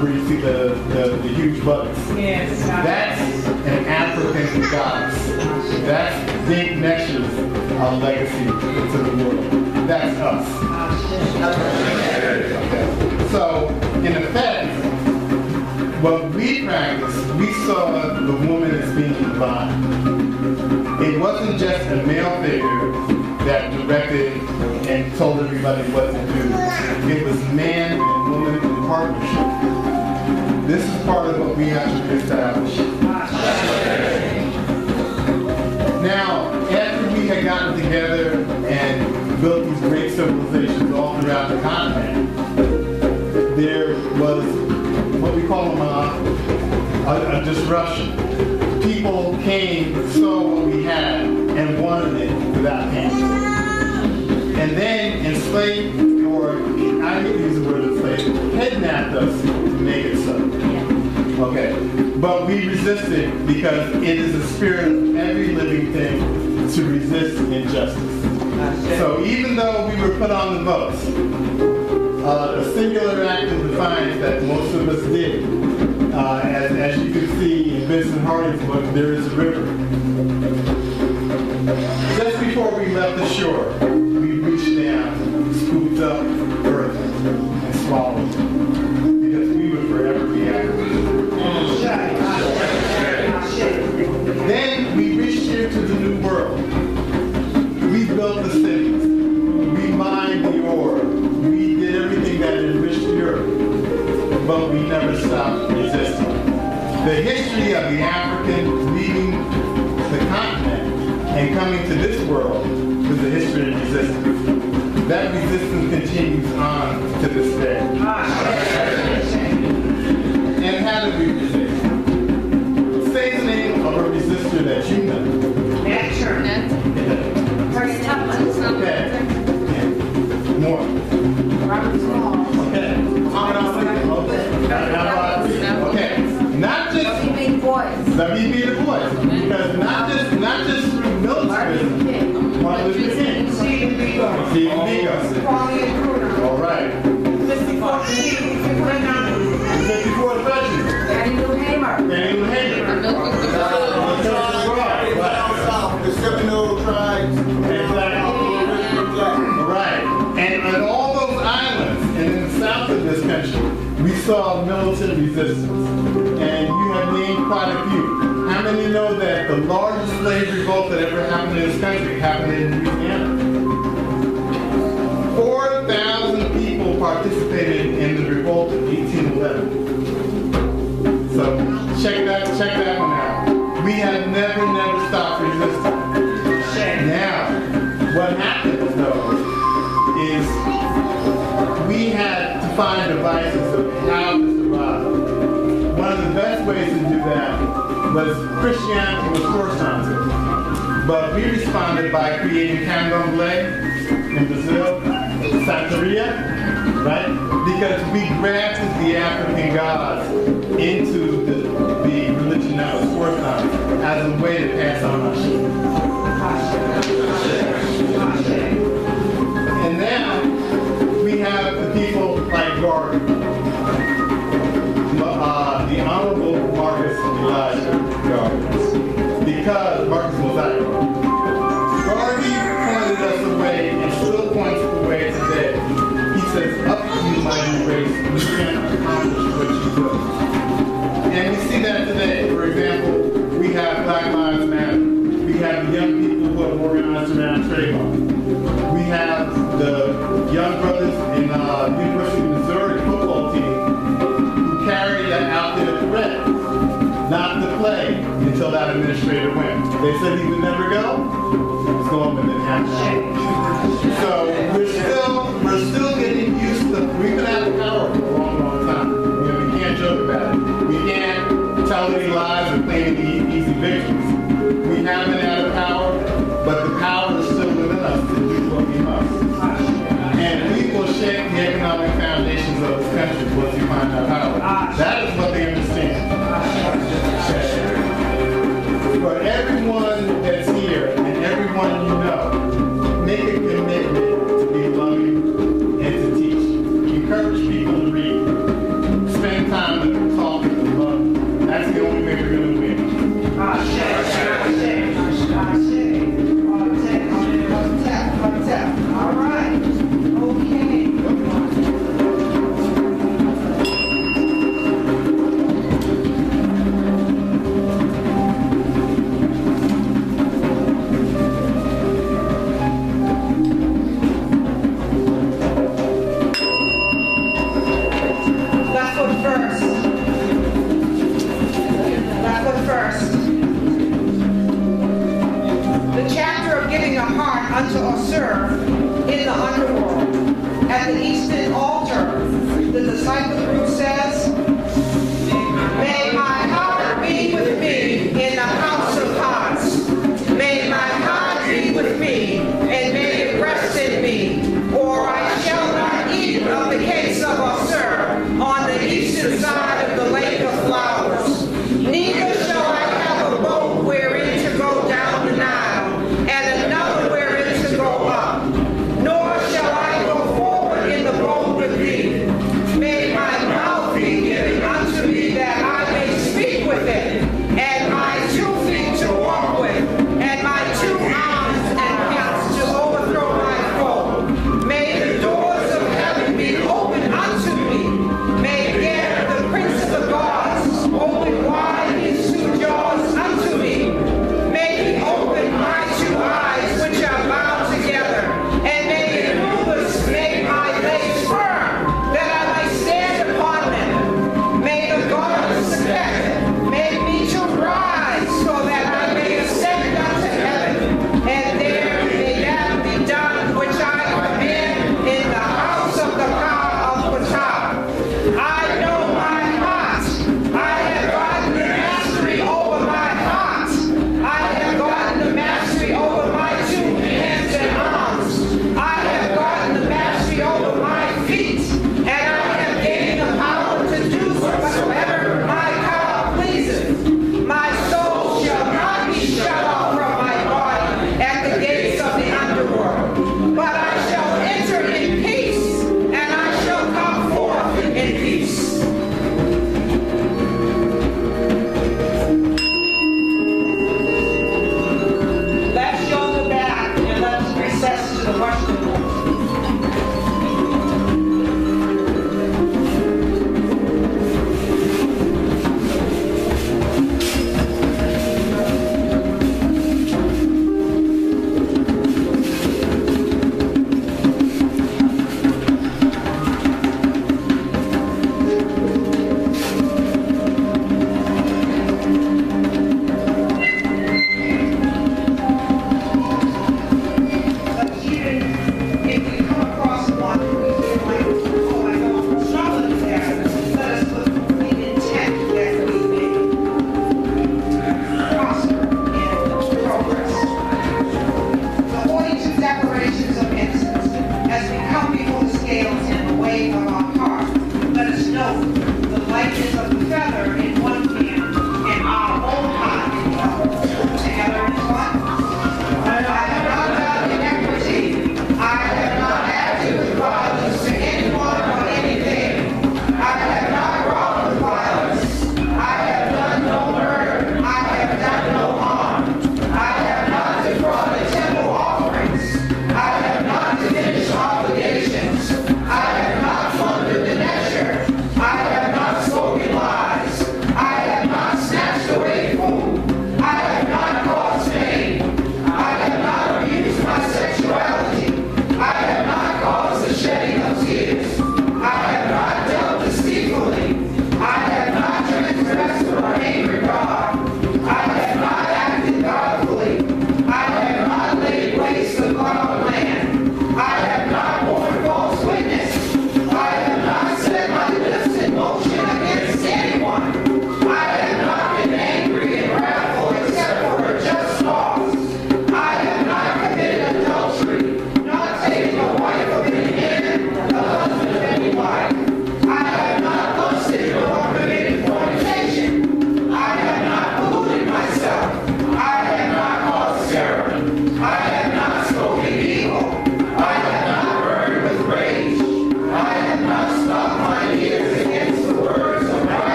where you see the, the, the huge buttocks. Yes. That's an African goddess. That's Dink Nesh's uh, legacy to the world. That's us. Okay. So, in effect, what we practice, we saw the woman as being divine. It wasn't just a male figure that directed and told everybody what to do. It was man and woman in partnership. This is part of what we have to establish. Now, after we had gotten together and built these great civilizations all throughout the continent, there was what we call a, a, a disruption. People came, saw what we had, and wanted it without it. And then enslaved, or I to use the word enslaved, kidnapped us to make it so. Okay. But we resisted because it is the spirit of every living thing to resist injustice. So even though we were put on the boats, uh, a singular act of defiance that most of us did, uh, as, as you can see in Vincent Harding's book, There is a River. Left the shore, we reached down, scooped up earth, and swallowed it. Because we would forever be African. Mm. Then we reached here to the New World. Let me be the voice. Because saw militant resistance. And you have named quite a few. How many know that the largest slave revolt that ever happened in this country happened in Louisiana? 4,000 people participated in the revolt of 1811. So check that, check that one out. we have never, never stopped resisting. Now, what happens find devices of how to survive. One of the best ways to do that was Christianity was forced onto us. But we responded by creating candomblé in Brazil, Santeria, right? Because we grafted the African gods into the, the religion that was forced on us as a way to pass on our shit. Elijah because Marcus Mosiah. Garvey pointed us away and still points the way today. He says, up to you mighty race, you can accomplish what you do. And we see that today. For example, we have Black Lives Matter. We have young people who have organized around Trayvon. We have the young brothers in uh, play until that administrator went. They said he would never go. He's going, but then happened. So we're still we're still getting used to. We've been out of power for a long, long time. You know, we can't joke about it. We can't tell any lies or claim any easy victories. We have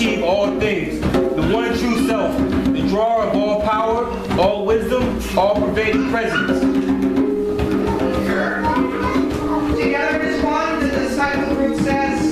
achieve all things. The one true self, the drawer of all power, all wisdom, all pervading presence. Together as one, the disciple group says,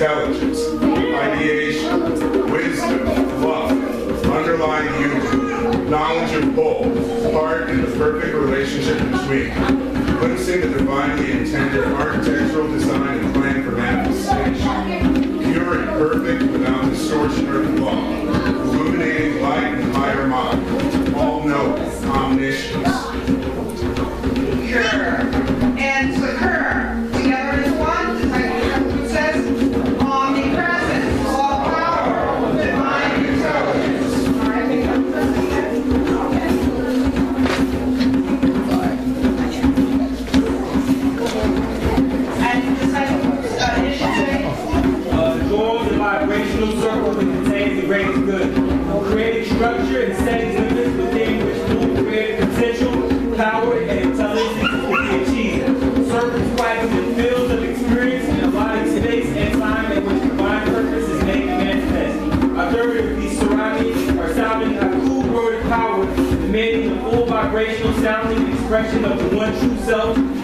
intelligence, ideation, wisdom, love, underlying humor, knowledge of whole, part in the perfect relationship between, glimpsing the divinely intended architectural design and plan for manifestation, pure and perfect without distortion or flaw, illuminating light and higher mind, all-knowing, omniscience, Cure. Greatest good. Creating structure and setting limits within which full creative potential, power, and intelligence can be achieved. Circumscribing the fields of experience and allotting space and time in which divine purpose is made manifest. Alternatively, surrounding or sounding a cool word of power, demanding the full vibrational sounding expression of the one true self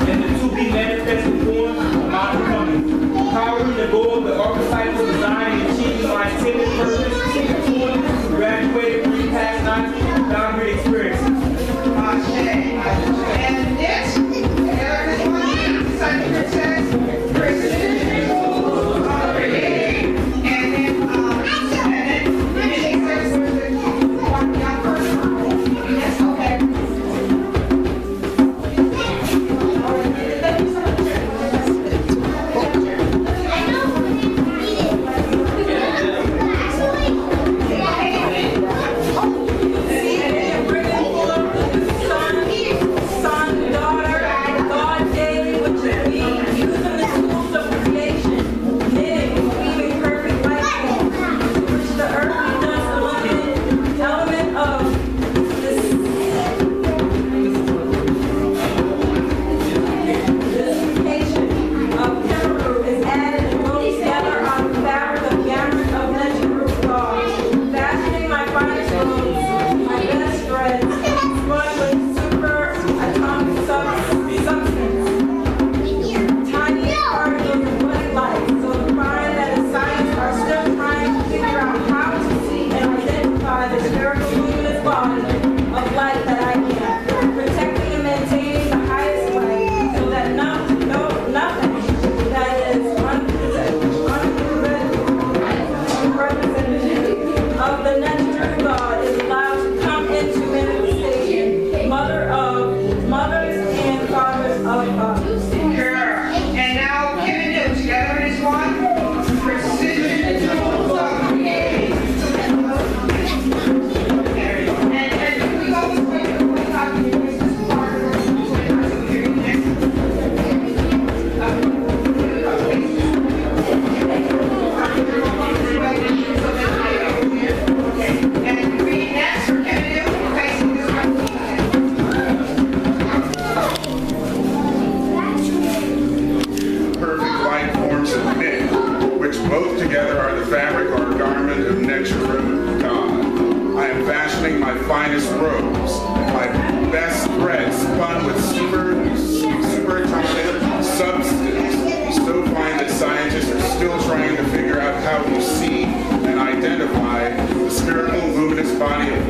The goal of the archetypal design and achieving my intended purpose in accordance to graduated free past not boundary experiences. Ah, Ashe. And next,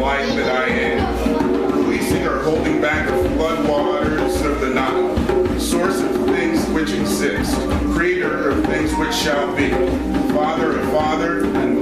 life that I am. releasing or holding back the floodwaters of the Nile, source of things which exist, creator of things which shall be, father of father and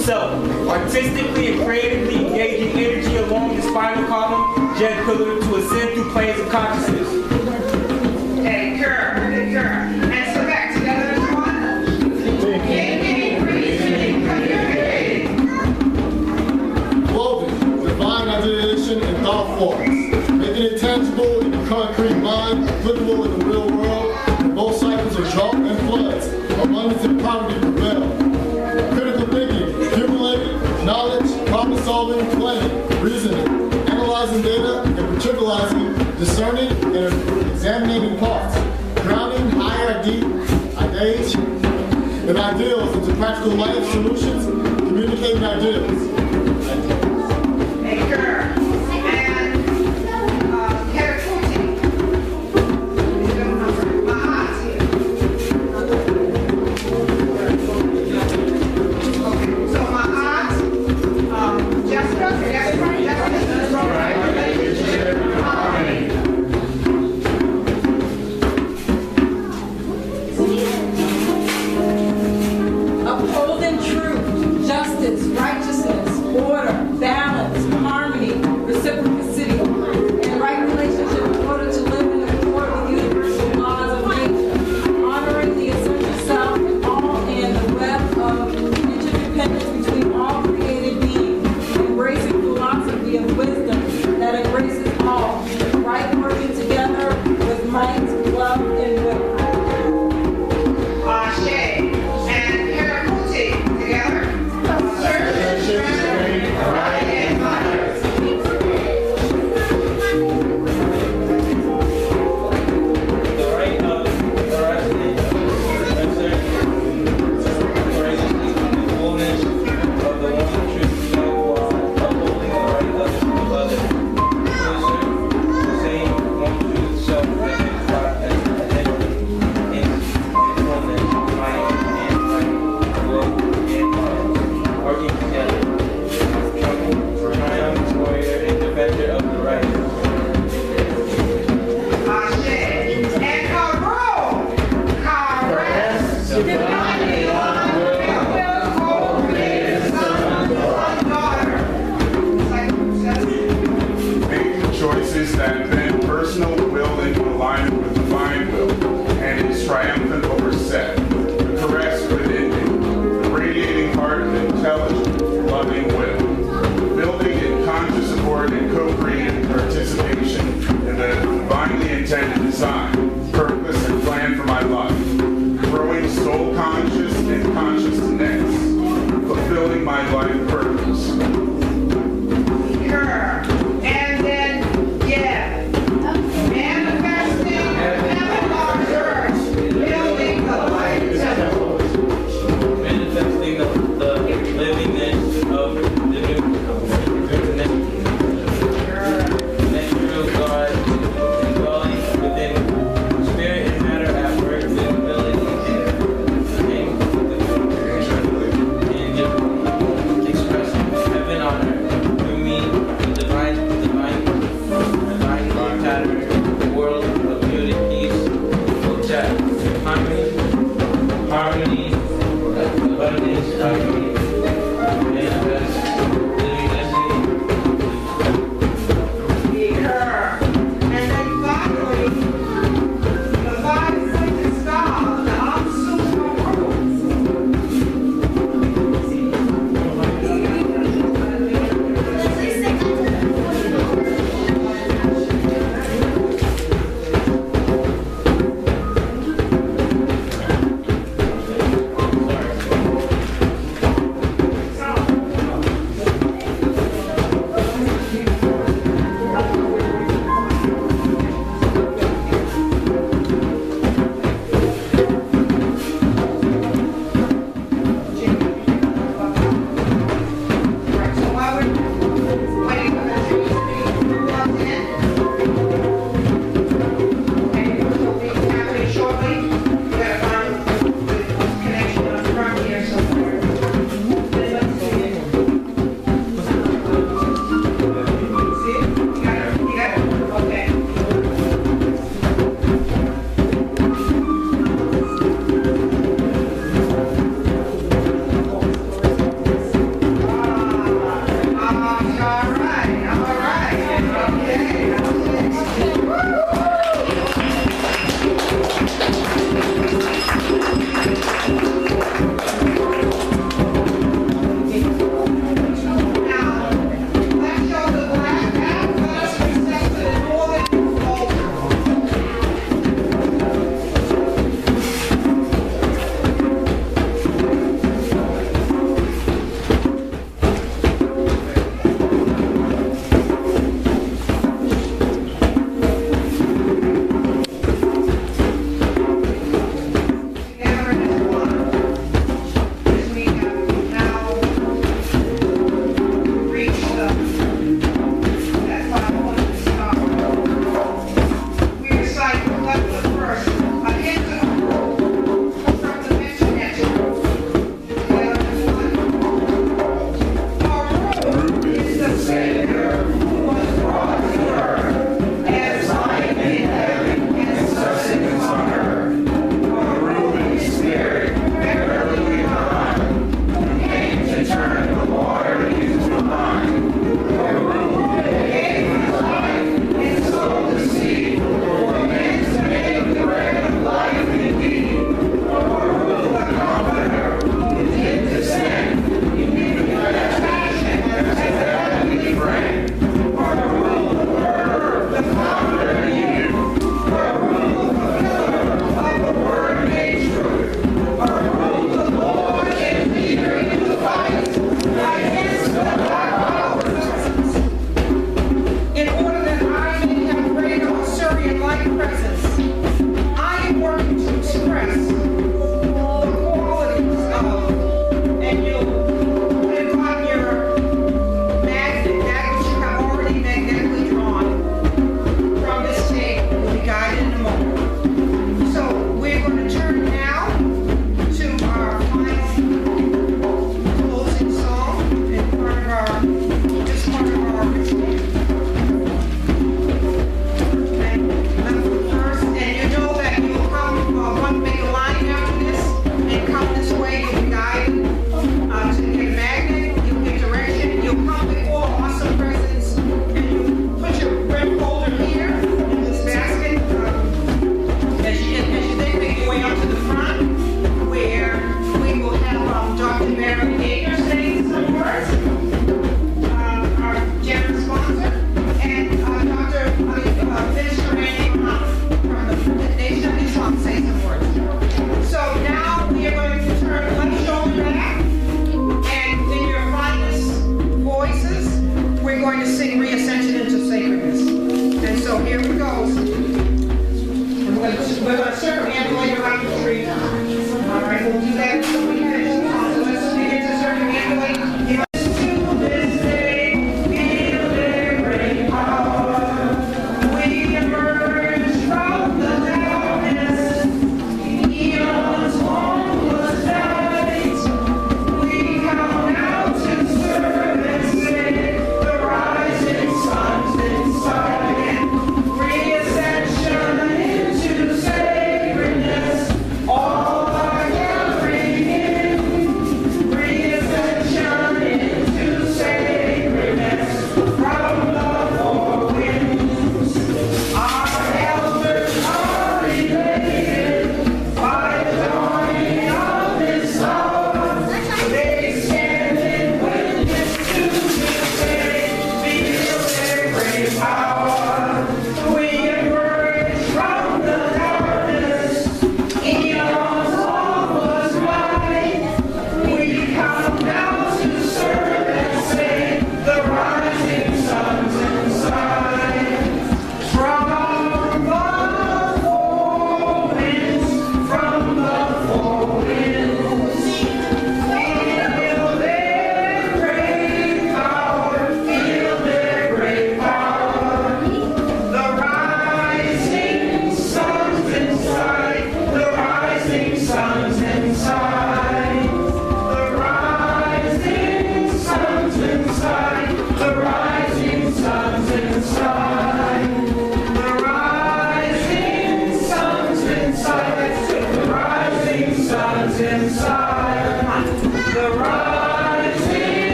himself, artistically and creatively engaging energy along the spinal column, djed pillar to ascend through planes of consciousness. Hey, curve. And so back together as one. Clothing, divine and thought making it tangible in the concrete mind, applicable in the real practical life solutions, communicating ideas.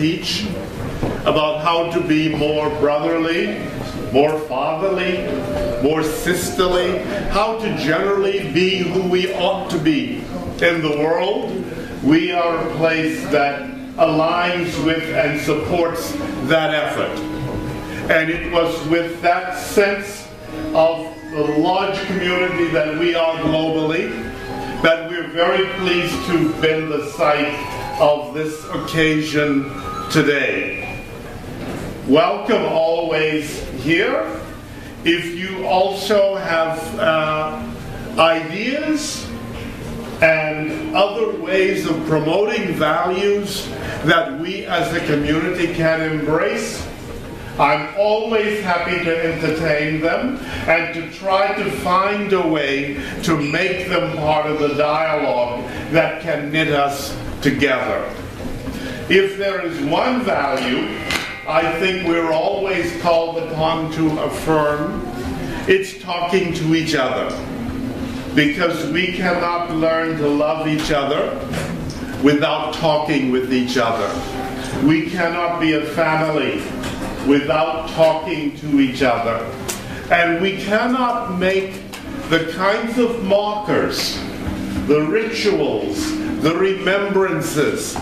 Teach, about how to be more brotherly, more fatherly, more sisterly, how to generally be who we ought to be in the world. We are a place that aligns with and supports that effort. And it was with that sense of the large community that we are globally that we're very pleased to have been the site of this occasion today. Welcome always here. If you also have uh, ideas and other ways of promoting values that we as a community can embrace, I'm always happy to entertain them and to try to find a way to make them part of the dialogue that can knit us together. If there is one value I think we're always called upon to affirm, it's talking to each other. Because we cannot learn to love each other without talking with each other. We cannot be a family without talking to each other. And we cannot make the kinds of markers, the rituals, the remembrances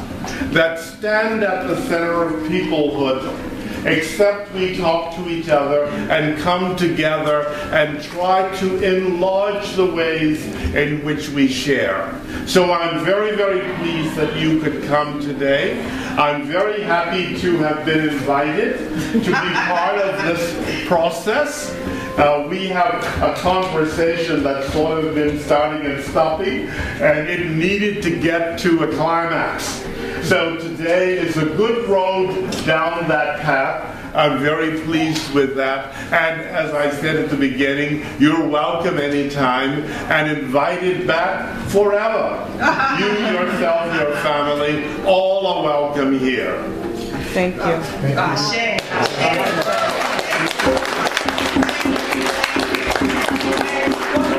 that stand at the center of peoplehood except we talk to each other and come together and try to enlarge the ways in which we share. So I'm very, very pleased that you could come today. I'm very happy to have been invited to be part of this process. Uh, we have a conversation that's sort of been starting and stopping, and it needed to get to a climax. So today is a good road down that path. I'm very pleased with that. And as I said at the beginning, you're welcome anytime and invited back forever. you yourself, your family, all are welcome here. Thank you. Ashe,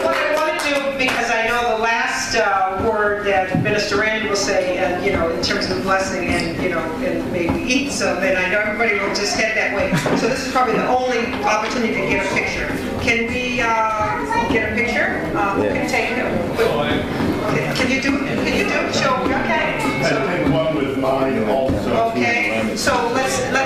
What I want to do, because I know the last uh, word that Minister Randy will say, and, you know, in terms of blessing and, you know, and maybe eat some, and I know everybody will just head that way. So this is probably the only opportunity to get a picture. Can we uh, get a picture? Uh, Who can take it? Can can you do, it? can you do it? Show, okay. So- take one with mine also. Okay, so let's, let's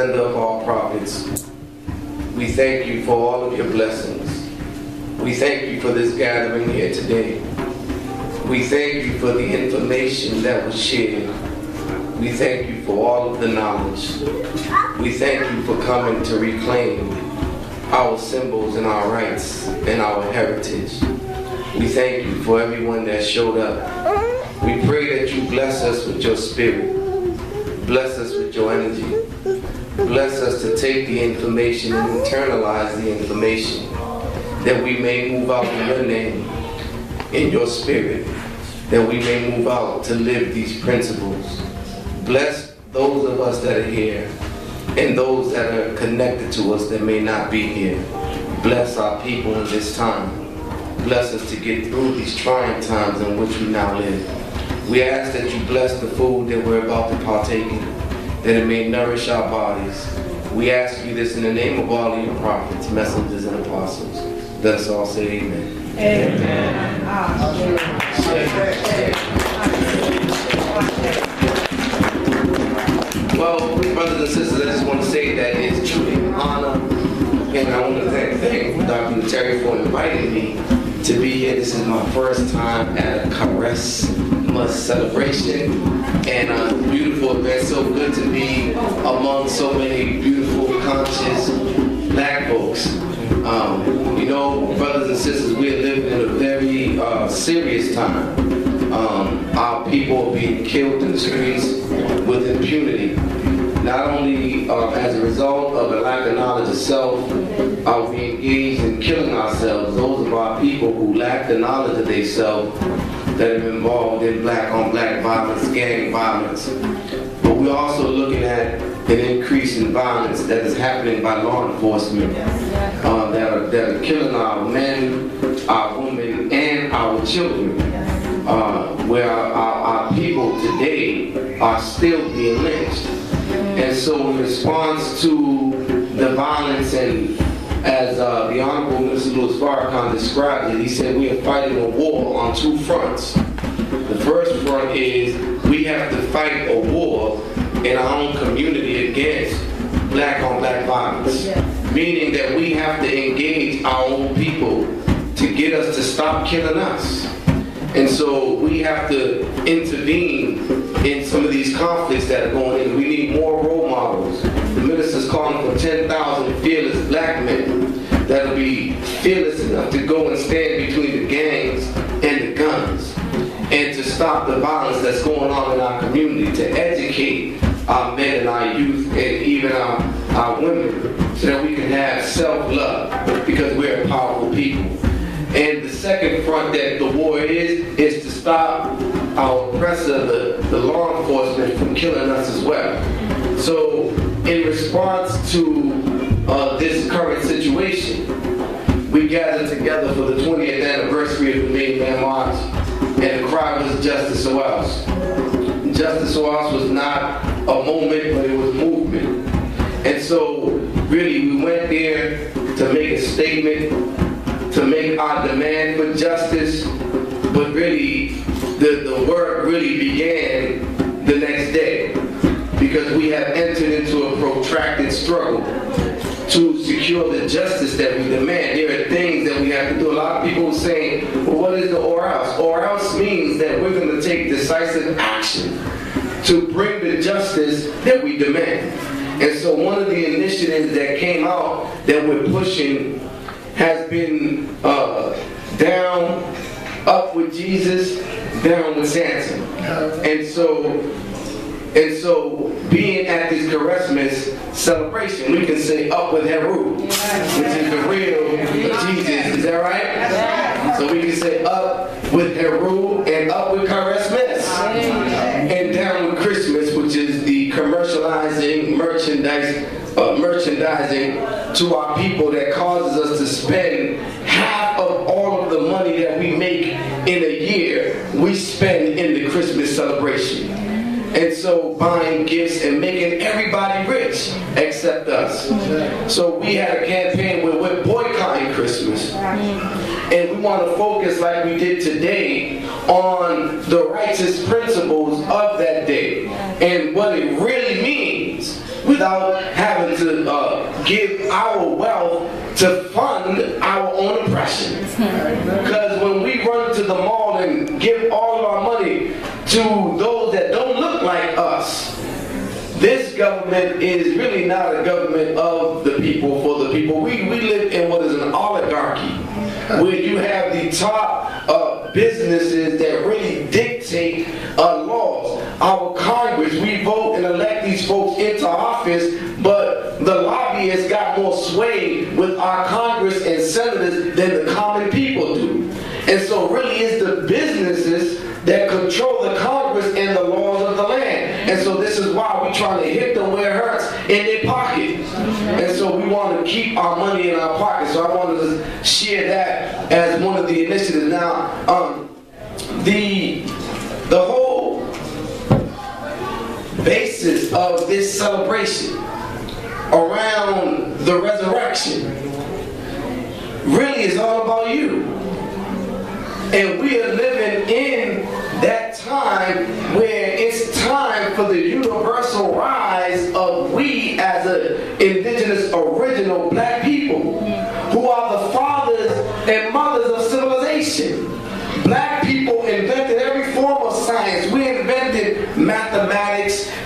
sender of all prophets. We thank you for all of your blessings. We thank you for this gathering here today. We thank you for the information that was shared. We thank you for all of the knowledge. We thank you for coming to reclaim our symbols and our rights and our heritage. We thank you for everyone that showed up. We pray that you bless us with your spirit. Bless us with your energy. Bless us to take the information and internalize the information that we may move out in your name, in your spirit, that we may move out to live these principles. Bless those of us that are here and those that are connected to us that may not be here. Bless our people in this time. Bless us to get through these trying times in which we now live. We ask that you bless the food that we're about to partake in, that it may nourish our bodies. We ask you this in the name of all of your prophets, messengers, and apostles. Let us all say amen. Amen. Well, brothers and sisters, I just want to say that it's truly an honor, and I want to thank, thank Dr. Nteri for inviting me to be here. This is my first time at a Karest Mas celebration, and a beautiful event. So good to be among so many beautiful, conscious black folks. Um, you know, brothers and sisters, we are living in a very uh, serious time. Um, our people are being killed in the streets with impunity. Not only uh, as a result of a lack of knowledge of self, are we engaged in killing ourselves. Those of our people who lack the knowledge of themselves that are involved in black on black violence, gang violence. But we're also looking at an increase in violence that is happening by law enforcement uh, that, are, that are killing our men, our women, and our children. Uh, where our, our, our people today are still being lynched. And so in response to the violence and Minister Louis Farrakhan described it, he said we are fighting a war on two fronts. The first front is we have to fight a war in our own community against black on black violence. Meaning that we have to engage our own people to get us to stop killing us. And so we have to intervene in some of these conflicts that are going in. We need more role models. The minister's calling for 10,000 fearless black men that'll be fearless enough to go and stand between the gangs and the guns and to stop the violence that's going on in our community, to educate our men and our youth and even our, our women so that we can have self-love because we're powerful people. And the second front that the war is, is to stop our oppressor, the, the law enforcement, from killing us as well. So in response to uh, this current situation, we gathered together for the 20th anniversary of the Million Man March, and the cry was Justice or. Justice or was not a moment, but it was movement. And so, really, we went there to make a statement, to make our demand for justice, but really, the, the work really began the next day because we have entered into a protracted struggle to secure the justice that we demand. There are things that we have to do. A lot of people saying, well, what is the or else? Or else means that we're going to take decisive action to bring the justice that we demand. And so one of the initiatives that came out that we're pushing has been uh, down, up with Jesus, down with Santa. And so and so, being at this Christmas celebration, we can say up with Heru, which is the real Jesus. Is that right? So we can say up with Heru and up with Christmas. And down with Christmas, which is the commercializing, merchandise, uh, merchandising to our people that causes us to spend half of all of the money that we make in a year, we spend in the Christmas celebration. And so buying gifts and making everybody rich except us. So we had a campaign where we're boycotting Christmas. And we want to focus like we did today on the righteous principles of that day and what it really means without having to uh, give our wealth to fund our own oppression. Because when we run to the mall and give all of our money to those that don't look like us, this government is really not a government of the people for the people. We, we live in what is an oligarchy, where you have the top uh, businesses that um, the the whole basis of this celebration around the resurrection really is all about you. And we are living in that time where it's time for the universal rise of we as an indigenous original black people who are the fathers and mothers of civilization.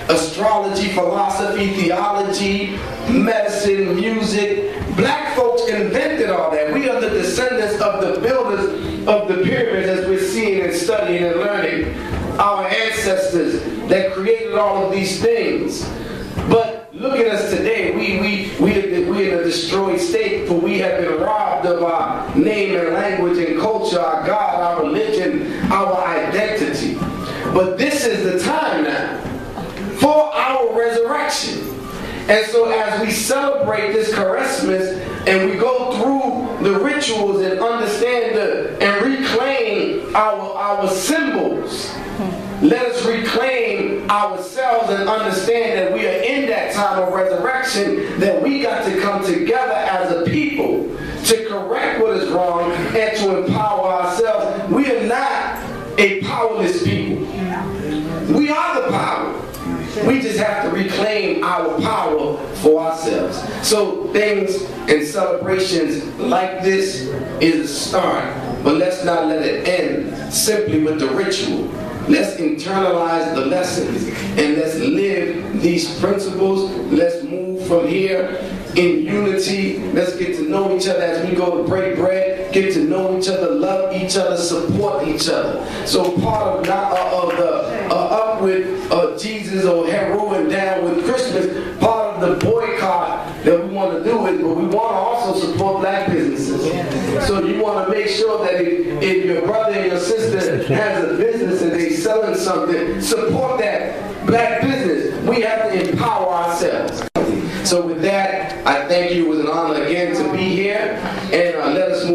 Astrology, philosophy, theology, medicine, music. Black folks invented all that. We are the descendants of the builders of the pyramids as we're seeing and studying and learning. Our ancestors that created all of these things. But look at us today. We, we, we, we're in a destroyed state, for we have been robbed of our name and language and culture, our God, our religion, our identity. But this is the time our resurrection. And so as we celebrate this Christmas and we go through the rituals and understand the, and reclaim our, our symbols, let us reclaim ourselves and understand that we are in that time of resurrection, that we got to come together as a people to correct what is wrong and to empower ourselves. We are not a powerless people. We just have to reclaim our power for ourselves. So things and celebrations like this is a start but let's not let it end simply with the ritual. Let's internalize the lessons and let's live these principles. Let's move from here in unity. Let's get to know each other as we go to break bread. Get to know each other, love each other, support each other. So part of not uh, of the uh, up with uh, Jesus or Heru and down with Christmas. Part of the boycott that we want to do is, but we want to also support black businesses. So you want to make sure that if, if your brother and your sister has a business and they selling something, support that black business. We have to empower ourselves. So with that, I thank you. It was an honor again to be here, and uh, let us